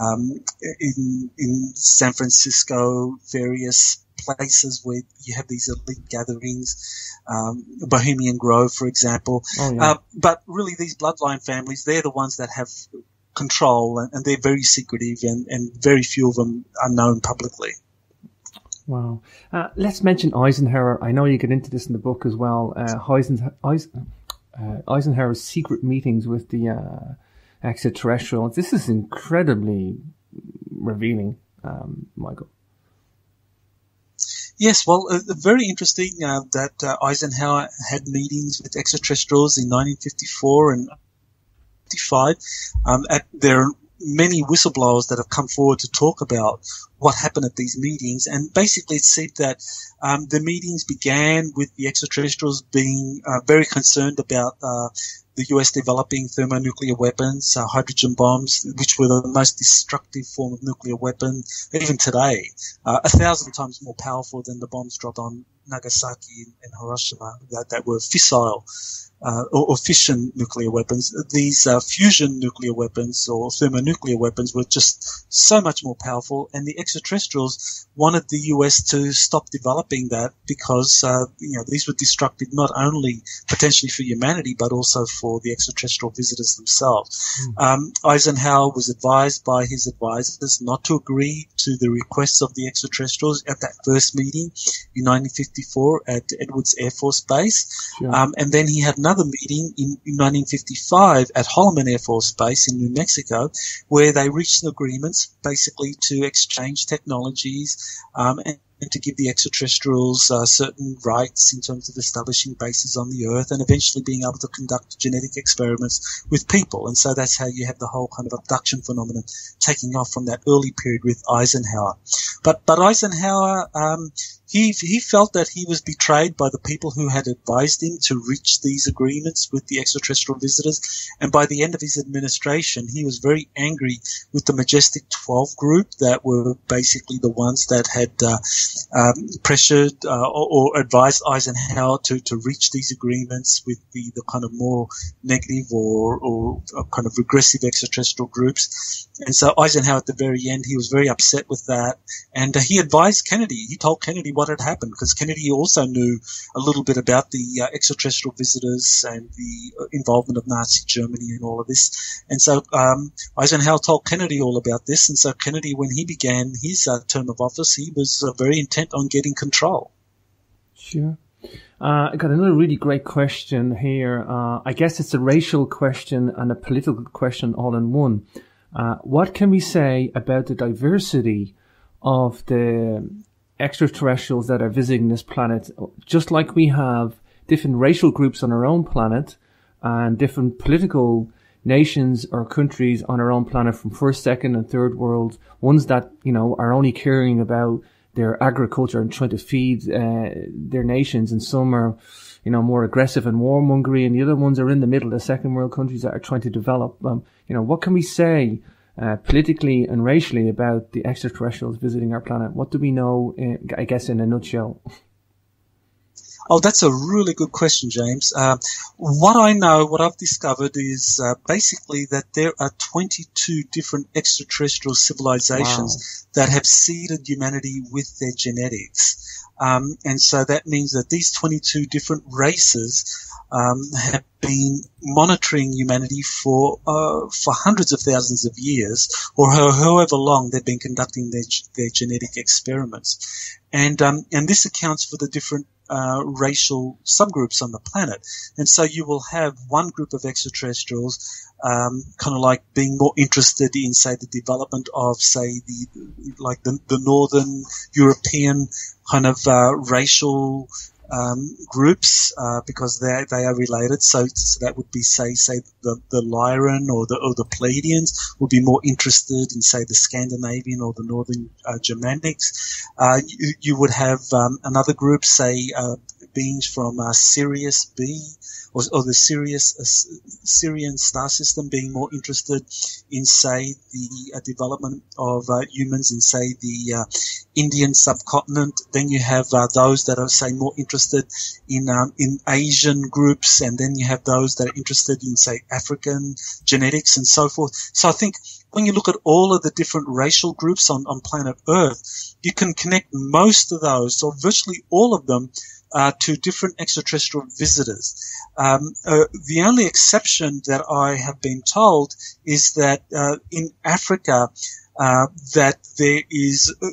um, in in San Francisco, various places where you have these elite gatherings, um, Bohemian Grove, for example. Oh, yeah. uh, but really, these bloodline families, they're the ones that have control and, and they're very secretive and, and very few of them are known publicly. Wow. Uh, let's mention Eisenhower. I know you get into this in the book as well. Uh, uh, Eisenhower's secret meetings with the uh, extraterrestrials. This is incredibly revealing, um, Michael. Yes, well, uh, very interesting uh, that uh, Eisenhower had meetings with extraterrestrials in 1954 and 55. Um, at their many whistleblowers that have come forward to talk about what happened at these meetings. And basically, it said that um, the meetings began with the extraterrestrials being uh, very concerned about uh, the US developing thermonuclear weapons, uh, hydrogen bombs, which were the most destructive form of nuclear weapon, even today, uh, a thousand times more powerful than the bombs dropped on Nagasaki and Hiroshima that, that were fissile uh, or, or, fission nuclear weapons. These uh, fusion nuclear weapons or thermonuclear weapons were just so much more powerful, and the extraterrestrials wanted the US to stop developing that because uh, you know these were destructive not only potentially for humanity but also for the extraterrestrial visitors themselves. Mm. Um, Eisenhower was advised by his advisors not to agree to the requests of the extraterrestrials at that first meeting in 1954 at Edwards Air Force Base, sure. um, and then he had another meeting in, in 1955 at Holloman Air Force Base in New Mexico, where they reached an agreement basically to exchange technologies um, and to give the extraterrestrials uh, certain rights in terms of establishing bases on the Earth and eventually being able to conduct genetic experiments with people. And so that's how you have the whole kind of abduction phenomenon taking off from that early period with Eisenhower. But but Eisenhower um, he he felt that he was betrayed by the people who had advised him to reach these agreements with the extraterrestrial visitors. And by the end of his administration, he was very angry with the Majestic 12 group that were basically the ones that had uh, um, pressured uh, or, or, advised Eisenhower to, to reach these agreements with the, the kind of more negative or, or kind of regressive extraterrestrial groups. And so Eisenhower at the very end, he was very upset with that. And uh, he advised Kennedy. He told Kennedy what had happened because Kennedy also knew a little bit about the uh, extraterrestrial visitors and the uh, involvement of Nazi Germany and all of this. And so um, Eisenhower told Kennedy all about this. And so Kennedy, when he began his uh, term of office, he was uh, very intent on getting control. Sure. Uh, I got another really great question here. Uh, I guess it's a racial question and a political question all in one. Uh, what can we say about the diversity of the extraterrestrials that are visiting this planet? Just like we have different racial groups on our own planet and different political nations or countries on our own planet from first, second, and third world, ones that, you know, are only caring about their agriculture and trying to feed uh, their nations, and some are, you know, more aggressive and warmongery, and the other ones are in the middle, the second world countries that are trying to develop. Um, you know, what can we say uh, politically and racially about the extraterrestrials visiting our planet? What do we know? Uh, I guess in a nutshell. Oh, that's a really good question, James. Uh, what I know, what I've discovered is uh, basically that there are 22 different extraterrestrial civilizations wow. that have seeded humanity with their genetics. Um, and so that means that these 22 different races um, have been monitoring humanity for uh, for hundreds of thousands of years, or however long they've been conducting their their genetic experiments, and um, and this accounts for the different uh, racial subgroups on the planet. And so you will have one group of extraterrestrials um, kind of like being more interested in, say, the development of, say, the like the, the northern European kind of uh, racial um, groups uh, because they they are related. So, so, that would be say say the the Lyran or the or the Pleiadians would be more interested in say the Scandinavian or the Northern uh, Germanics. Uh, you, you, would have um, another group say uh, beings from uh, Sirius B or, or the Sirius uh, Sirian star system being more interested in, say, the uh, development of uh, humans in, say, the uh, Indian subcontinent. Then you have uh, those that are, say, more interested in um, in Asian groups, and then you have those that are interested in, say, African genetics and so forth. So I think when you look at all of the different racial groups on, on planet Earth, you can connect most of those, or virtually all of them, uh, to different extraterrestrial visitors. Um, uh, the only exception that I have been told is that uh, in Africa, uh, that there is uh,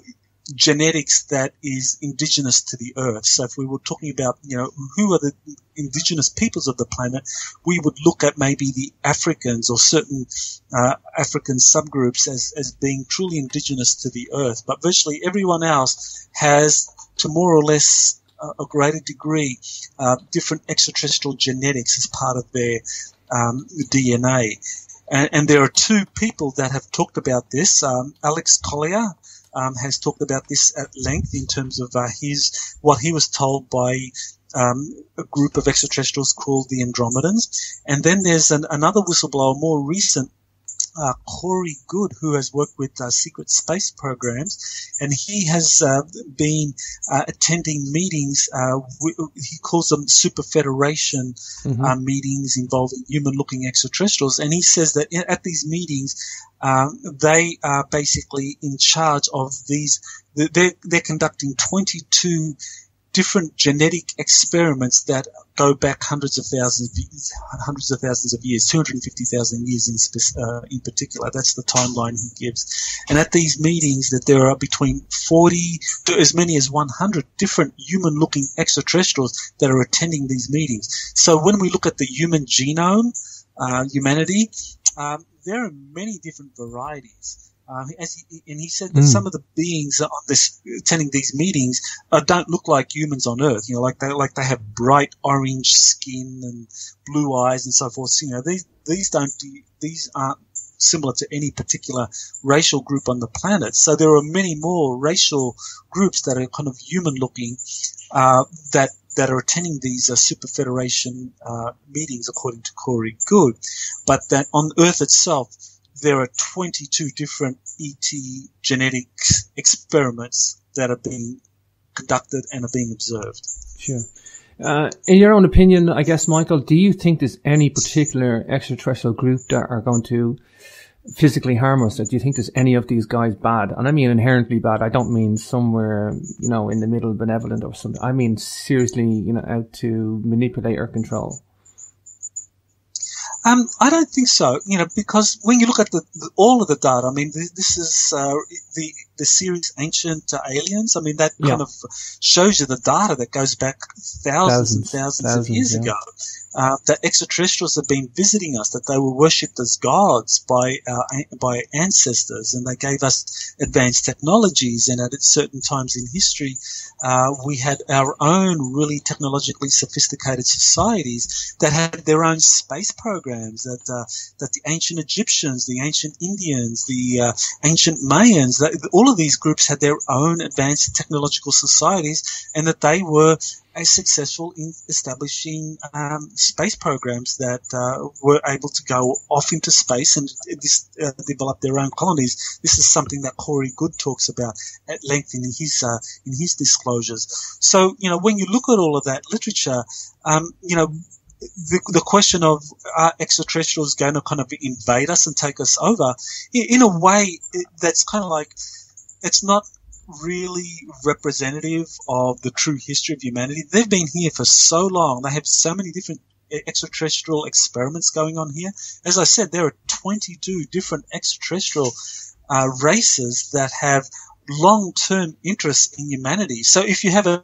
genetics that is indigenous to the earth. So if we were talking about, you know, who are the indigenous peoples of the planet, we would look at maybe the Africans or certain uh, African subgroups as, as being truly indigenous to the earth. But virtually everyone else has to more or less a greater degree uh, different extraterrestrial genetics as part of their um, DNA. And, and, there are two people that have talked about this. Um, Alex Collier um, has talked about this at length in terms of uh, his what he was told by um, a group of extraterrestrials called the Andromedans. And then there's an, another whistleblower, more recent, uh, Corey Goode, who has worked with uh, secret space programs, and he has uh, been uh, attending meetings. Uh, he calls them Super Federation mm-hmm. Uh, meetings involving human-looking extraterrestrials, and he says that at these meetings, they are basically in charge of these. They're, they're conducting 22 different genetic experiments that go back hundreds of thousands, hundreds of thousands of years, 250,000 years in, uh, in particular. That's the timeline he gives. And at these meetings that there are between 40 to as many as 100 different human looking extraterrestrials that are attending these meetings. So when we look at the human genome, uh, humanity, um, there are many different varieties. Uh, as he, and he said that mm. some of the beings on this attending these meetings uh, don't look like humans on Earth. You know, like they like they have bright orange skin and blue eyes and so forth. So, you know, these these don't these aren't similar to any particular racial group on the planet. So there are many more racial groups that are kind of human looking uh, that that are attending these uh, Super Federation uh, meetings, according to Corey Goode. But that on Earth itself there are 22 different ET genetics experiments that are being conducted and are being observed. Sure. Uh, in your own opinion, I guess, Michael, do you think there's any particular extraterrestrial group that are going to physically harm us? Do you think there's any of these guys bad? And I mean inherently bad. I don't mean somewhere, you know, in the middle benevolent or something. I mean seriously, you know, out to manipulate or control. Um, I don't think so. You know, because when you look at the, the all of the data, I mean, this, this is uh, the the series Ancient Aliens. I mean, that yeah. kind of shows you the data that goes back thousands, thousands and thousands, thousands of years yeah. ago uh, that extraterrestrials have been visiting us, that they were worshipped as gods by our, by ancestors, and they gave us advanced technologies. And at certain times in history, uh, we had our own really technologically sophisticated societies that had their own space programs. That uh, that the ancient Egyptians, the ancient Indians, the uh, ancient Mayans, that, all of these groups had their own advanced technological societies, and that they were as successful in establishing um, space programs that uh, were able to go off into space and uh, develop their own colonies. This is something that Corey Goode talks about at length in his uh, in his disclosures. So you know when you look at all of that literature, um, you know. The, the question of are extraterrestrials going to kind of invade us and take us over? In, in a way, that's kind of like it's not really representative of the true history of humanity. They've been here for so long. They have so many different extraterrestrial experiments going on here. As I said, there are 22 different extraterrestrial uh, races that have long-term interests in humanity. So if you have a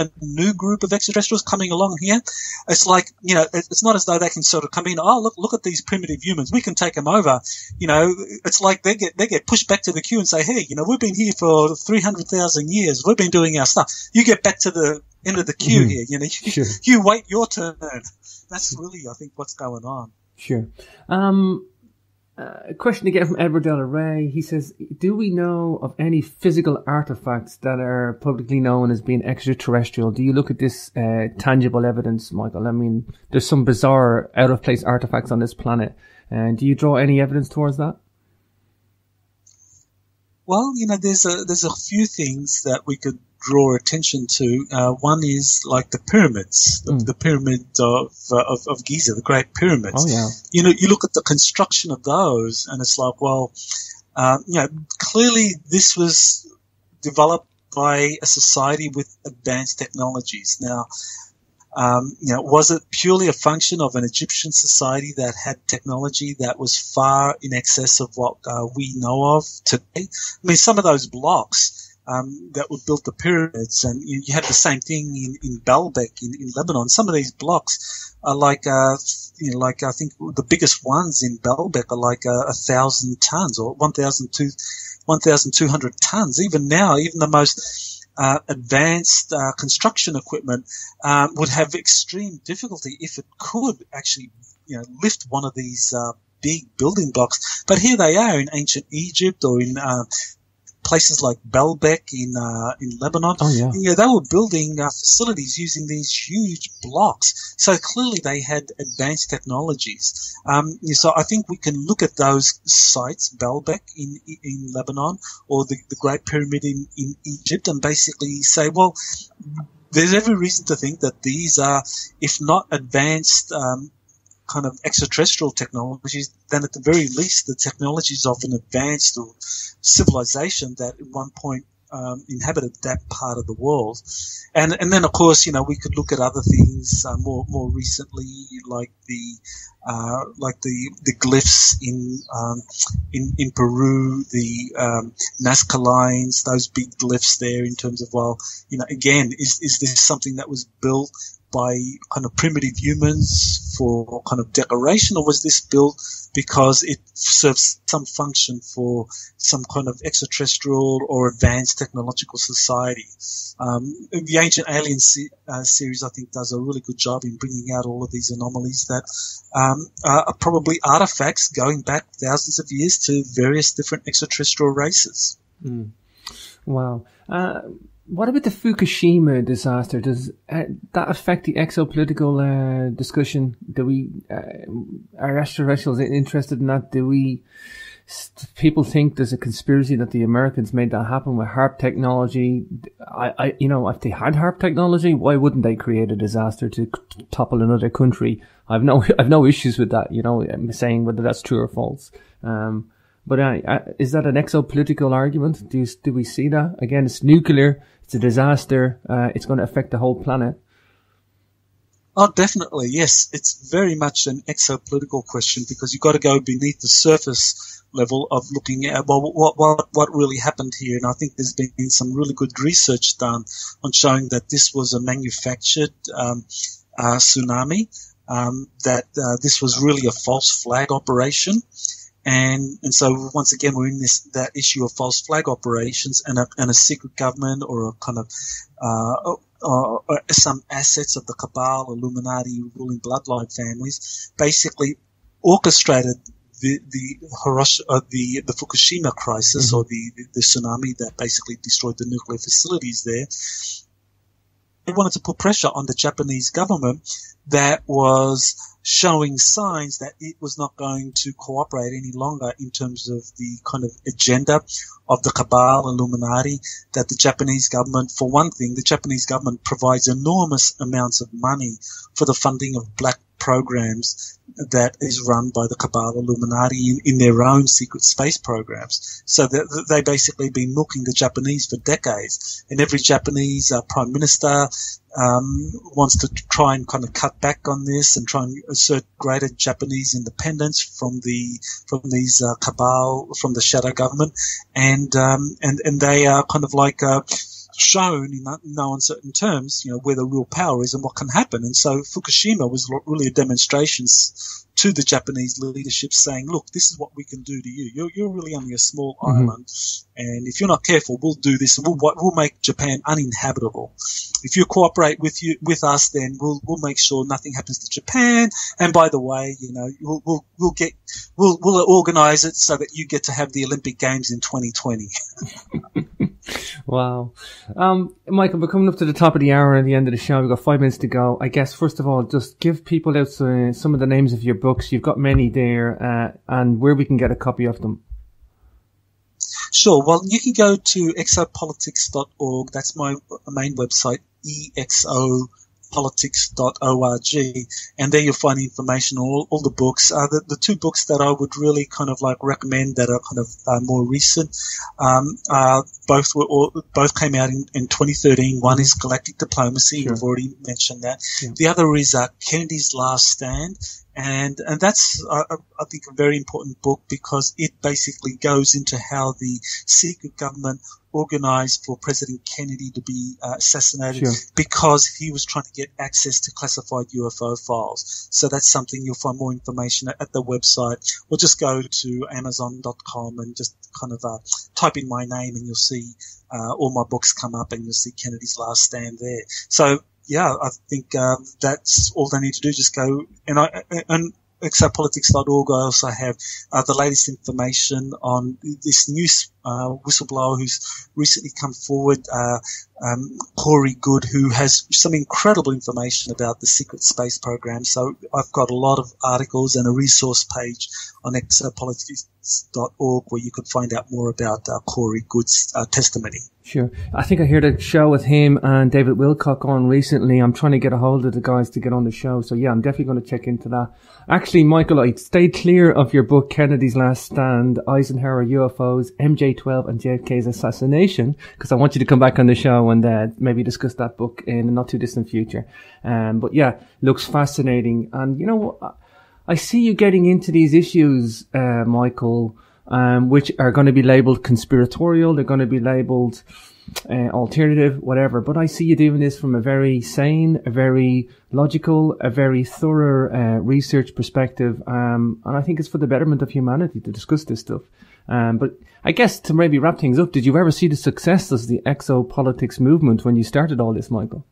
a new group of extraterrestrials coming along here. It's like, you know, it's not as though they can sort of come in, oh, look, look at these primitive humans. We can take them over. You know, it's like they get, they get pushed back to the queue and say, hey, you know, we've been here for 300,000 years. We've been doing our stuff. You get back to the end of the queue mm-hmm. here. You know, you, *laughs* sure. you wait your turn. That's really, I think, what's going on. Sure. Um, a question again from Edward Della Ray. He says, "Do we know of any physical artifacts that are publicly known as being extraterrestrial? Do you look at this uh, tangible evidence, Michael? I mean, there's some bizarre, out of place artifacts on this planet, and do you draw any evidence towards that?" Well, you know, there's a there's a few things that we could draw attention to. Uh, one is like the pyramids, the, mm. the pyramid of, uh, of, of Giza, the Great Pyramids. Oh yeah. You know, you look at the construction of those, and it's like, well, uh, you know, clearly this was developed by a society with advanced technologies. Now, um, you know, was it purely a function of an Egyptian society that had technology that was far in excess of what uh, we know of today? I mean, some of those blocks um, that would build the pyramids, and you, you had the same thing in, in Baalbek in, in Lebanon. Some of these blocks are like, uh, you know, like I think the biggest ones in Baalbek are like a, a thousand tons or 1,200 tons. Even now, even the most uh, advanced uh, construction equipment um, would have extreme difficulty if it could actually, you know, lift one of these uh, big building blocks. But here they are in ancient Egypt or in uh, places like Baalbek in uh, in Lebanon. Oh, yeah. yeah, they were building uh, facilities using these huge blocks. So clearly they had advanced technologies. Um, so I think we can look at those sites, Baalbek in in Lebanon or the, the Great Pyramid in, in Egypt, and basically say, well, there's every reason to think that these are, if not advanced um, kind of extraterrestrial technologies, then at the very least the technologies of an advanced or civilization that at one point um, inhabited that part of the world. And and then of course you know we could look at other things uh, more more recently like the uh, like the the glyphs in um, in in Peru, the um, Nazca lines, those big glyphs there in terms of well you know again is is this something that was built by kind of primitive humans for kind of decoration, or was this built because it serves some function for some kind of extraterrestrial or advanced technological society? Um, the Ancient Aliens uh, series, I think, does a really good job in bringing out all of these anomalies that um, are probably artifacts going back thousands of years to various different extraterrestrial races. Mm. Wow. Uh, what about the Fukushima disaster? Does uh, that affect the exopolitical uh, discussion? Do we uh, are extraterrestrials interested in that? Do we people think there's a conspiracy that the Americans made that happen with HAARP technology? I, I, you know, if they had HAARP technology, why wouldn't they create a disaster to topple another country? I've no, *laughs* I've no issues with that. You know, I'm saying whether that's true or false. Um, but uh, is that an exopolitical argument? Do you, do we see that again? It's nuclear. It's a disaster. Uh, it's going to affect the whole planet. Oh, definitely. Yes. It's very much an exopolitical question because you've got to go beneath the surface level of looking at, well, what, what, what really happened here. And I think there's been some really good research done on showing that this was a manufactured, um, uh, tsunami, um, that, uh, this was really a false flag operation. And, and so once again, we're in this, that issue of false flag operations and a, and a secret government or a kind of, uh, or, or some assets of the cabal, Illuminati, ruling bloodline families, basically orchestrated the the Hiroshima, uh, the the Fukushima crisis mm-hmm. or the, the, the tsunami that basically destroyed the nuclear facilities there. Wanted to put pressure on the Japanese government that was showing signs that it was not going to cooperate any longer in terms of the kind of agenda of the cabal Illuminati that the Japanese government, for one thing, the Japanese government provides enormous amounts of money for the funding of black programs that is run by the Cabal Illuminati in, in their own secret space programs. So that they basically been milking the Japanese for decades. And every Japanese uh, prime minister um, wants to try and kind of cut back on this and try and assert greater Japanese independence from the from these uh, cabal from the shadow government, and um, and and they are kind of like. Uh, shown in no uncertain terms, you know, where the real power is and what can happen. And so Fukushima was really a demonstration to the Japanese leadership saying, look, this is what we can do to you. You're, you're really only a small mm-hmm. island. And if you're not careful, we'll do this we'll, we'll make Japan uninhabitable. If you cooperate with you, with us, then we'll, we'll make sure nothing happens to Japan. And by the way, you know, we'll, we'll, we'll get, we'll, we'll organize it so that you get to have the Olympic Games in 2020. *laughs* wow. Um, Michael, we're coming up to the top of the hour and the end of the show. We've got five minutes to go. I guess, first of all, just give people out uh, some of the names of your books. You've got many there, uh, and where we can get a copy of them. Sure. Well, you can go to exopolitics.org. That's my uh, main website, exo politics.org, and there you'll find information on all, all the books. Uh, the, the two books that I would really kind of like recommend that are kind of uh, more recent, um, uh, both were all, both came out in, in 2013. One is Galactic Diplomacy. Sure. You've already mentioned that. Yeah. The other is uh, Kennedy's Last Stand, and and that's uh, I think a very important book because it basically goes into how the secret government organized for President Kennedy to be uh, assassinated sure. because he was trying to get access to classified UFO files. So that's something you'll find more information at, at the website, or just go to Amazon.com and just kind of uh, type in my name, and you'll see uh, all my books come up, and you'll see Kennedy's Last Stand there. So yeah, I think uh, that's all they need to do. Just go and I and exopolitics.org. I also have uh, the latest information on this new uh, whistleblower who's recently come forward, uh, um, Corey Goode, who has some incredible information about the secret space program. So I've got a lot of articles and a resource page on exopolitics.org where you can find out more about uh, Corey Goode's uh, testimony. Sure. I think I heard a show with him and David Wilcock on recently. I'm trying to get a hold of the guys to get on the show. So yeah, I'm definitely going to check into that. Actually, Michael, I stayed clear of your book, Kennedy's Last Stand, Eisenhower UFOs, MJ12 and JFK's assassination, because I want you to come back on the show and uh, maybe discuss that book in a not too distant future. Um, but yeah, looks fascinating. And you know, I see you getting into these issues, uh, Michael, um, which are going to be labeled conspiratorial. They're going to be labeled uh, alternative, whatever. But I see you doing this from a very sane, a very logical, a very thorough uh, research perspective. Um, and I think it's for the betterment of humanity to discuss this stuff. Um, but I guess to maybe wrap things up, did you ever see the success of the exopolitics movement when you started all this, Michael?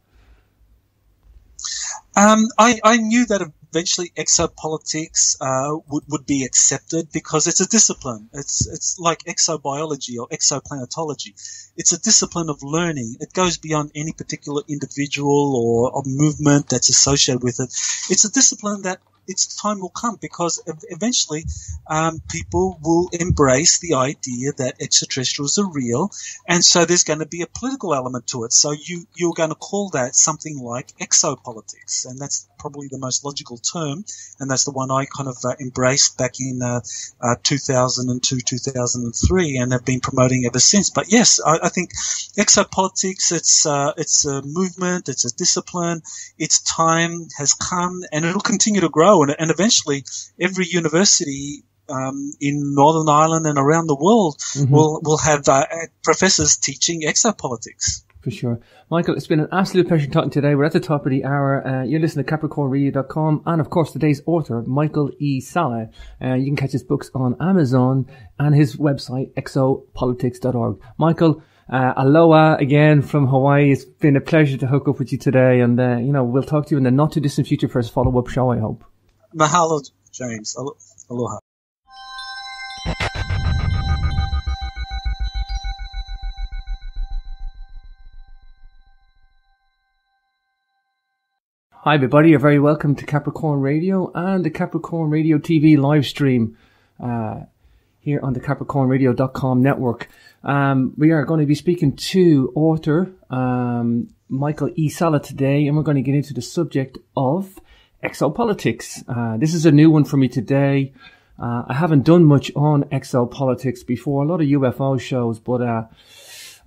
Um, I, I, knew that eventually exopolitics uh, would, would be accepted because it's a discipline. It's it's like exobiology or exoplanetology. It's a discipline of learning. It goes beyond any particular individual or, or movement that's associated with it. It's a discipline that its time will come because eventually um, people will embrace the idea that extraterrestrials are real, and so there's going to be a political element to it. So you you're going to call that something like exopolitics, and that's probably the most logical term, and that's the one I kind of uh, embraced back in uh, uh, 2002, 2003, and have been promoting ever since. But yes, I, I think exopolitics it's uh, it's a movement, it's a discipline, its time has come, and it'll continue to grow and, and eventually every university um, in Northern Ireland and around the world mm-hmm. will will have uh, professors teaching exopolitics. For sure. Michael, it's been an absolute pleasure talking today. We're at the top of the hour. Uh, you're listening to CapricornRadio.com and, of course, today's author, Michael E. Salla. Uh, you can catch his books on Amazon and his website, exopolitics.org. Michael, uh, aloha again from Hawaii. It's been a pleasure to hook up with you today. And, uh, you know, we'll talk to you in the not too distant future for a follow up show, I hope. Mahalo, James. Aloha. Hi, everybody. You're very welcome to Capricorn Radio and the Capricorn Radio TV live stream uh, here on the CapricornRadio.com network. Um, we are going to be speaking to author um, Michael E. Salla today, and we're going to get into the subject of exopolitics. Uh, this is a new one for me today. Uh, I haven't done much on exopolitics before, a lot of UFO shows, but uh,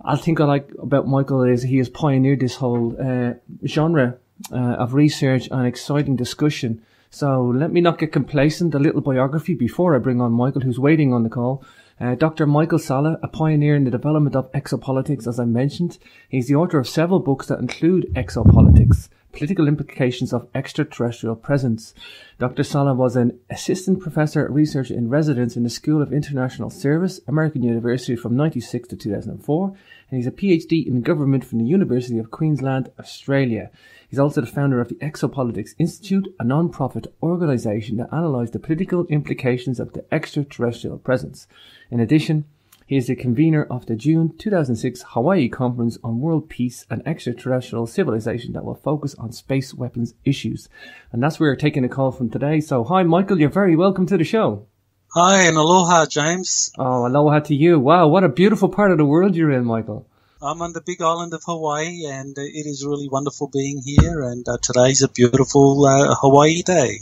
I think I like about Michael is he has pioneered this whole uh, genre uh, of research and exciting discussion. So let me not get complacent. A little biography before I bring on Michael, who's waiting on the call. Uh, Dr. Michael Salla, a pioneer in the development of exopolitics, as I mentioned. He's the author of several books that include exopolitics, political implications of extraterrestrial presence. Dr. Salla was an assistant professor researcher in residence in the School of International Service, American University from 96 to 2004, and he's a PhD in government from the University of Queensland, Australia. He's also the founder of the Exopolitics Institute, a non-profit organization that analyzes the political implications of the extraterrestrial presence. In addition, he is the convener of the June 2006 Hawaii Conference on World Peace and Extraterrestrial Civilization that will focus on space weapons issues. And that's where we're taking a call from today. So, hi, Michael. You're very welcome to the show. Hi, and aloha, James. Oh, aloha to you. Wow, what a beautiful part of the world you're in, Michael. I'm on the big island of Hawaii, and uh, it is really wonderful being here. And uh, today's a beautiful uh, Hawaii day.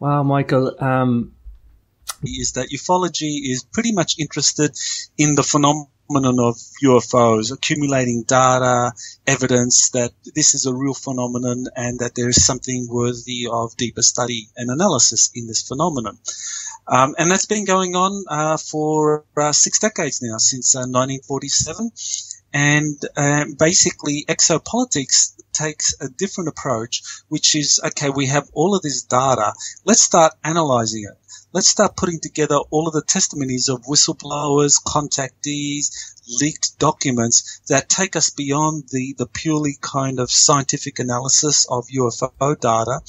Wow, Michael. Um, is that ufology is pretty much interested in the phenomenon of UFOs, accumulating data, evidence that this is a real phenomenon and that there is something worthy of deeper study and analysis in this phenomenon. Um, and that's been going on uh, for uh, six decades now, since 1947. And um, basically, exopolitics takes a different approach, which is okay, we have all of this data. Let's start analyzing it. Let's start putting together all of the testimonies of whistleblowers, contactees, leaked documents that take us beyond the, the purely kind of scientific analysis of UFO data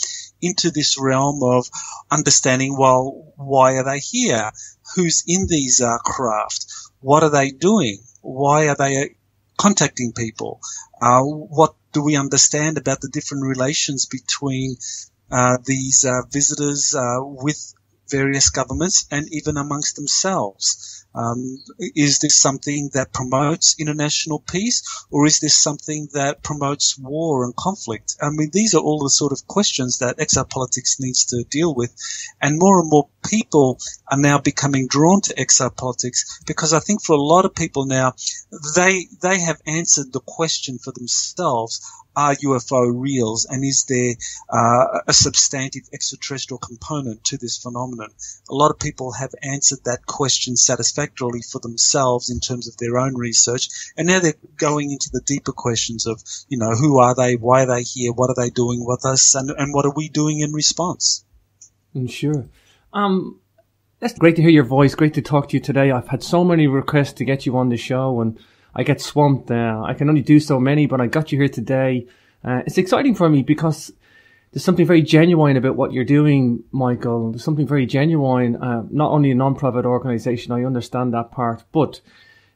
into this realm of understanding, well, why are they here? Who's in these uh, craft? What are they doing? Why are they contacting people? Uh, what do we understand about the different relations between uh, these uh, visitors uh, with various governments and even amongst themselves? Um, is this something that promotes international peace or is this something that promotes war and conflict? I mean, these are all the sort of questions that exopolitics needs to deal with. And more and more people are now becoming drawn to exopolitics because I think for a lot of people now, they, they have answered the question for themselves are UFO reals and is there uh, a substantive extraterrestrial component to this phenomenon? A lot of people have answered that question satisfactorily for themselves in terms of their own research, and now they're going into the deeper questions of, you know, who are they, why are they here, what are they doing with us, and, and what are we doing in response? Mm, sure. Um, it's great to hear your voice. Great to talk to you today. I've had so many requests to get you on the show and I get swamped. Uh, I can only do so many, but I got you here today. Uh, it's exciting for me because there's something very genuine about what you're doing, Michael. There's something very genuine. Uh, not only a non-profit organization, I understand that part, but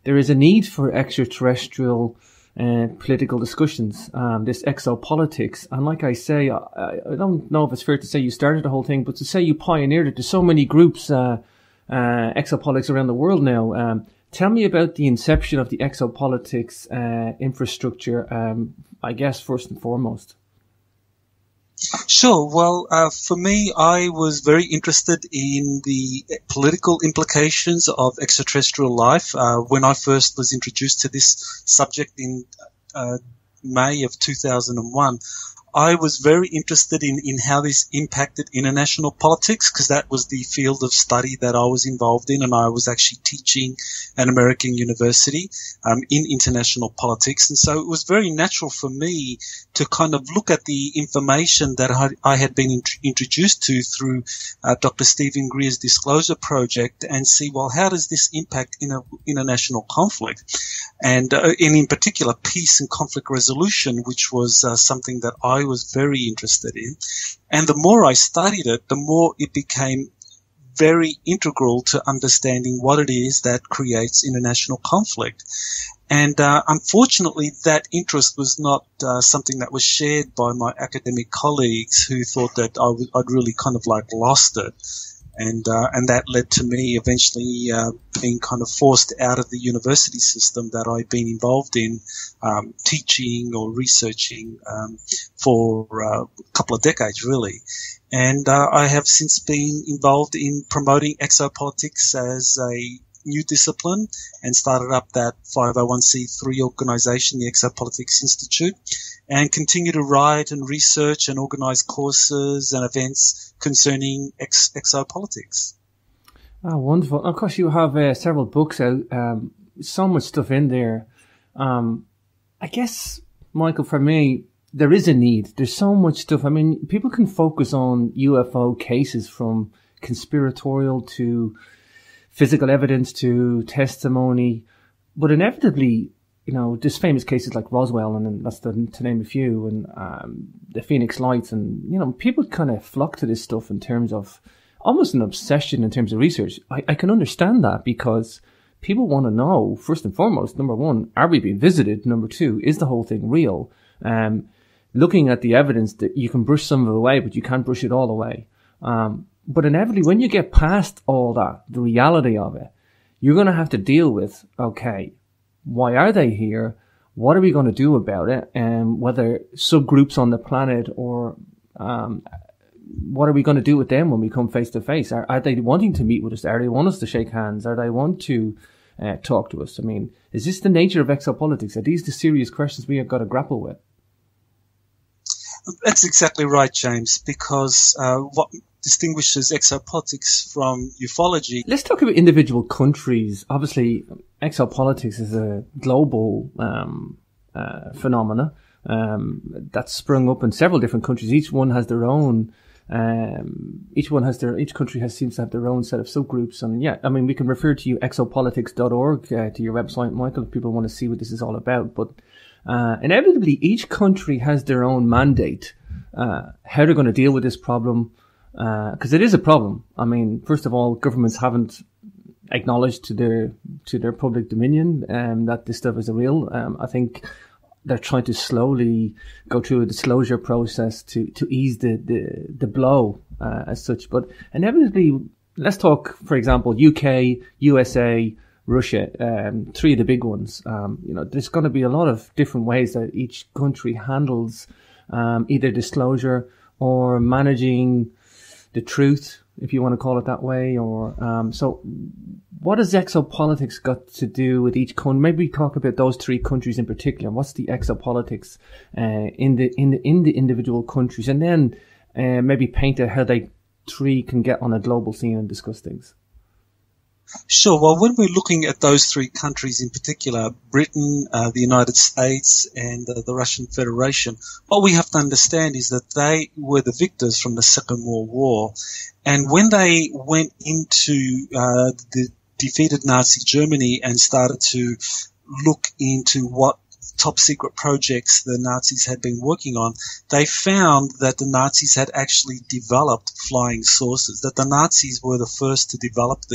there is a need for extraterrestrial uh, political discussions, um, this exopolitics. And like I say, I, I, don't know if it's fair to say you started the whole thing, but to say you pioneered it, there's so many groups, uh, uh, exopolitics around the world now. Um, Tell me about the inception of the exopolitics uh, infrastructure, um, I guess, first and foremost. Sure. Well, uh, for me, I was very interested in the political implications of extraterrestrial life uh, when I first was introduced to this subject in uh, May of 2001. I was very interested in, in how this impacted international politics because that was the field of study that I was involved in, and I was actually teaching at American University um, in international politics. And so it was very natural for me to kind of look at the information that I, I had been int- introduced to through uh, Dr. Steven Greer's Disclosure Project and see, well, how does this impact in a, international conflict? And, uh, in particular, peace and conflict resolution, which was uh, something that I was very interested in. And the more I studied it, the more it became very integral to understanding what it is that creates international conflict. And uh, unfortunately, that interest was not uh, something that was shared by my academic colleagues who thought that I w- I'd really kind of like lost it. And, uh, and that led to me eventually uh, being kind of forced out of the university system that I'd been involved in um, teaching or researching um, for uh, a couple of decades, really. And uh, I have since been involved in promoting exopolitics as a new discipline and started up that 501c3 organization, the Exopolitics Institute, and continue to write and research and organize courses and events concerning ex- exopolitics. Oh, wonderful. Of course, you have uh, several books out, um, so much stuff in there. Um, I guess, Michael, for me, there is a need. There's so much stuff. I mean, people can focus on UFO cases from conspiratorial to physical evidence to testimony, but inevitably, you know, just famous cases like Roswell, and that's the, to name a few, and um, the Phoenix Lights, and you know, people kind of flock to this stuff in terms of almost an obsession in terms of research. I, I can understand that because people want to know first and foremost. Number one, are we being visited? Number two, is the whole thing real? Um, looking at the evidence that you can brush some of it away, but you can't brush it all away. Um, but inevitably, when you get past all that, the reality of it, you're going to have to deal with, okay, why are they here? What are we going to do about it? And whether subgroups on the planet or, um, what are we going to do with them when we come face to face? Are, are they wanting to meet with us? Are they want us to shake hands? Are they want to uh, talk to us? I mean, is this the nature of exopolitics? Are these the serious questions we have got to grapple with? That's exactly right, James, because uh, what distinguishes exopolitics from ufology. Let's talk about individual countries. Obviously, exopolitics is a global um, uh, phenomena um, that's sprung up in several different countries. Each one has their own. Um, each one has their, each country has seems to have their own set of subgroups. And yeah, I mean, we can refer to you exopolitics.org uh, to your website, Michael, if people want to see what this is all about. But uh, inevitably, each country has their own mandate, uh, how they're going to deal with this problem, because uh, it is a problem. I mean, first of all, governments haven't acknowledged to their to their public dominion um, that this stuff is real. Um, I think they're trying to slowly go through a disclosure process to to ease the the, the blow uh, as such. But inevitably, let's talk, for example, UK, USA. Russia, um, three of the big ones. Um, you know, there's going to be a lot of different ways that each country handles um, either disclosure or managing the truth, if you want to call it that way, or um, so. What has exopolitics got to do with each country? Maybe talk about those three countries in particular. What's the exopolitics uh, in the in the in the individual countries, and then uh, maybe paint out how they three can get on a global scene and discuss things. Sure. Well, when we're looking at those three countries in particular, Britain, uh, the United States, and uh, the Russian Federation, what we have to understand is that they were the victors from the Second World War. And when they went into uh, the defeated Nazi Germany and started to look into what top secret projects the Nazis had been working on, they found that the Nazis had actually developed flying saucers, that the Nazis were the first to develop these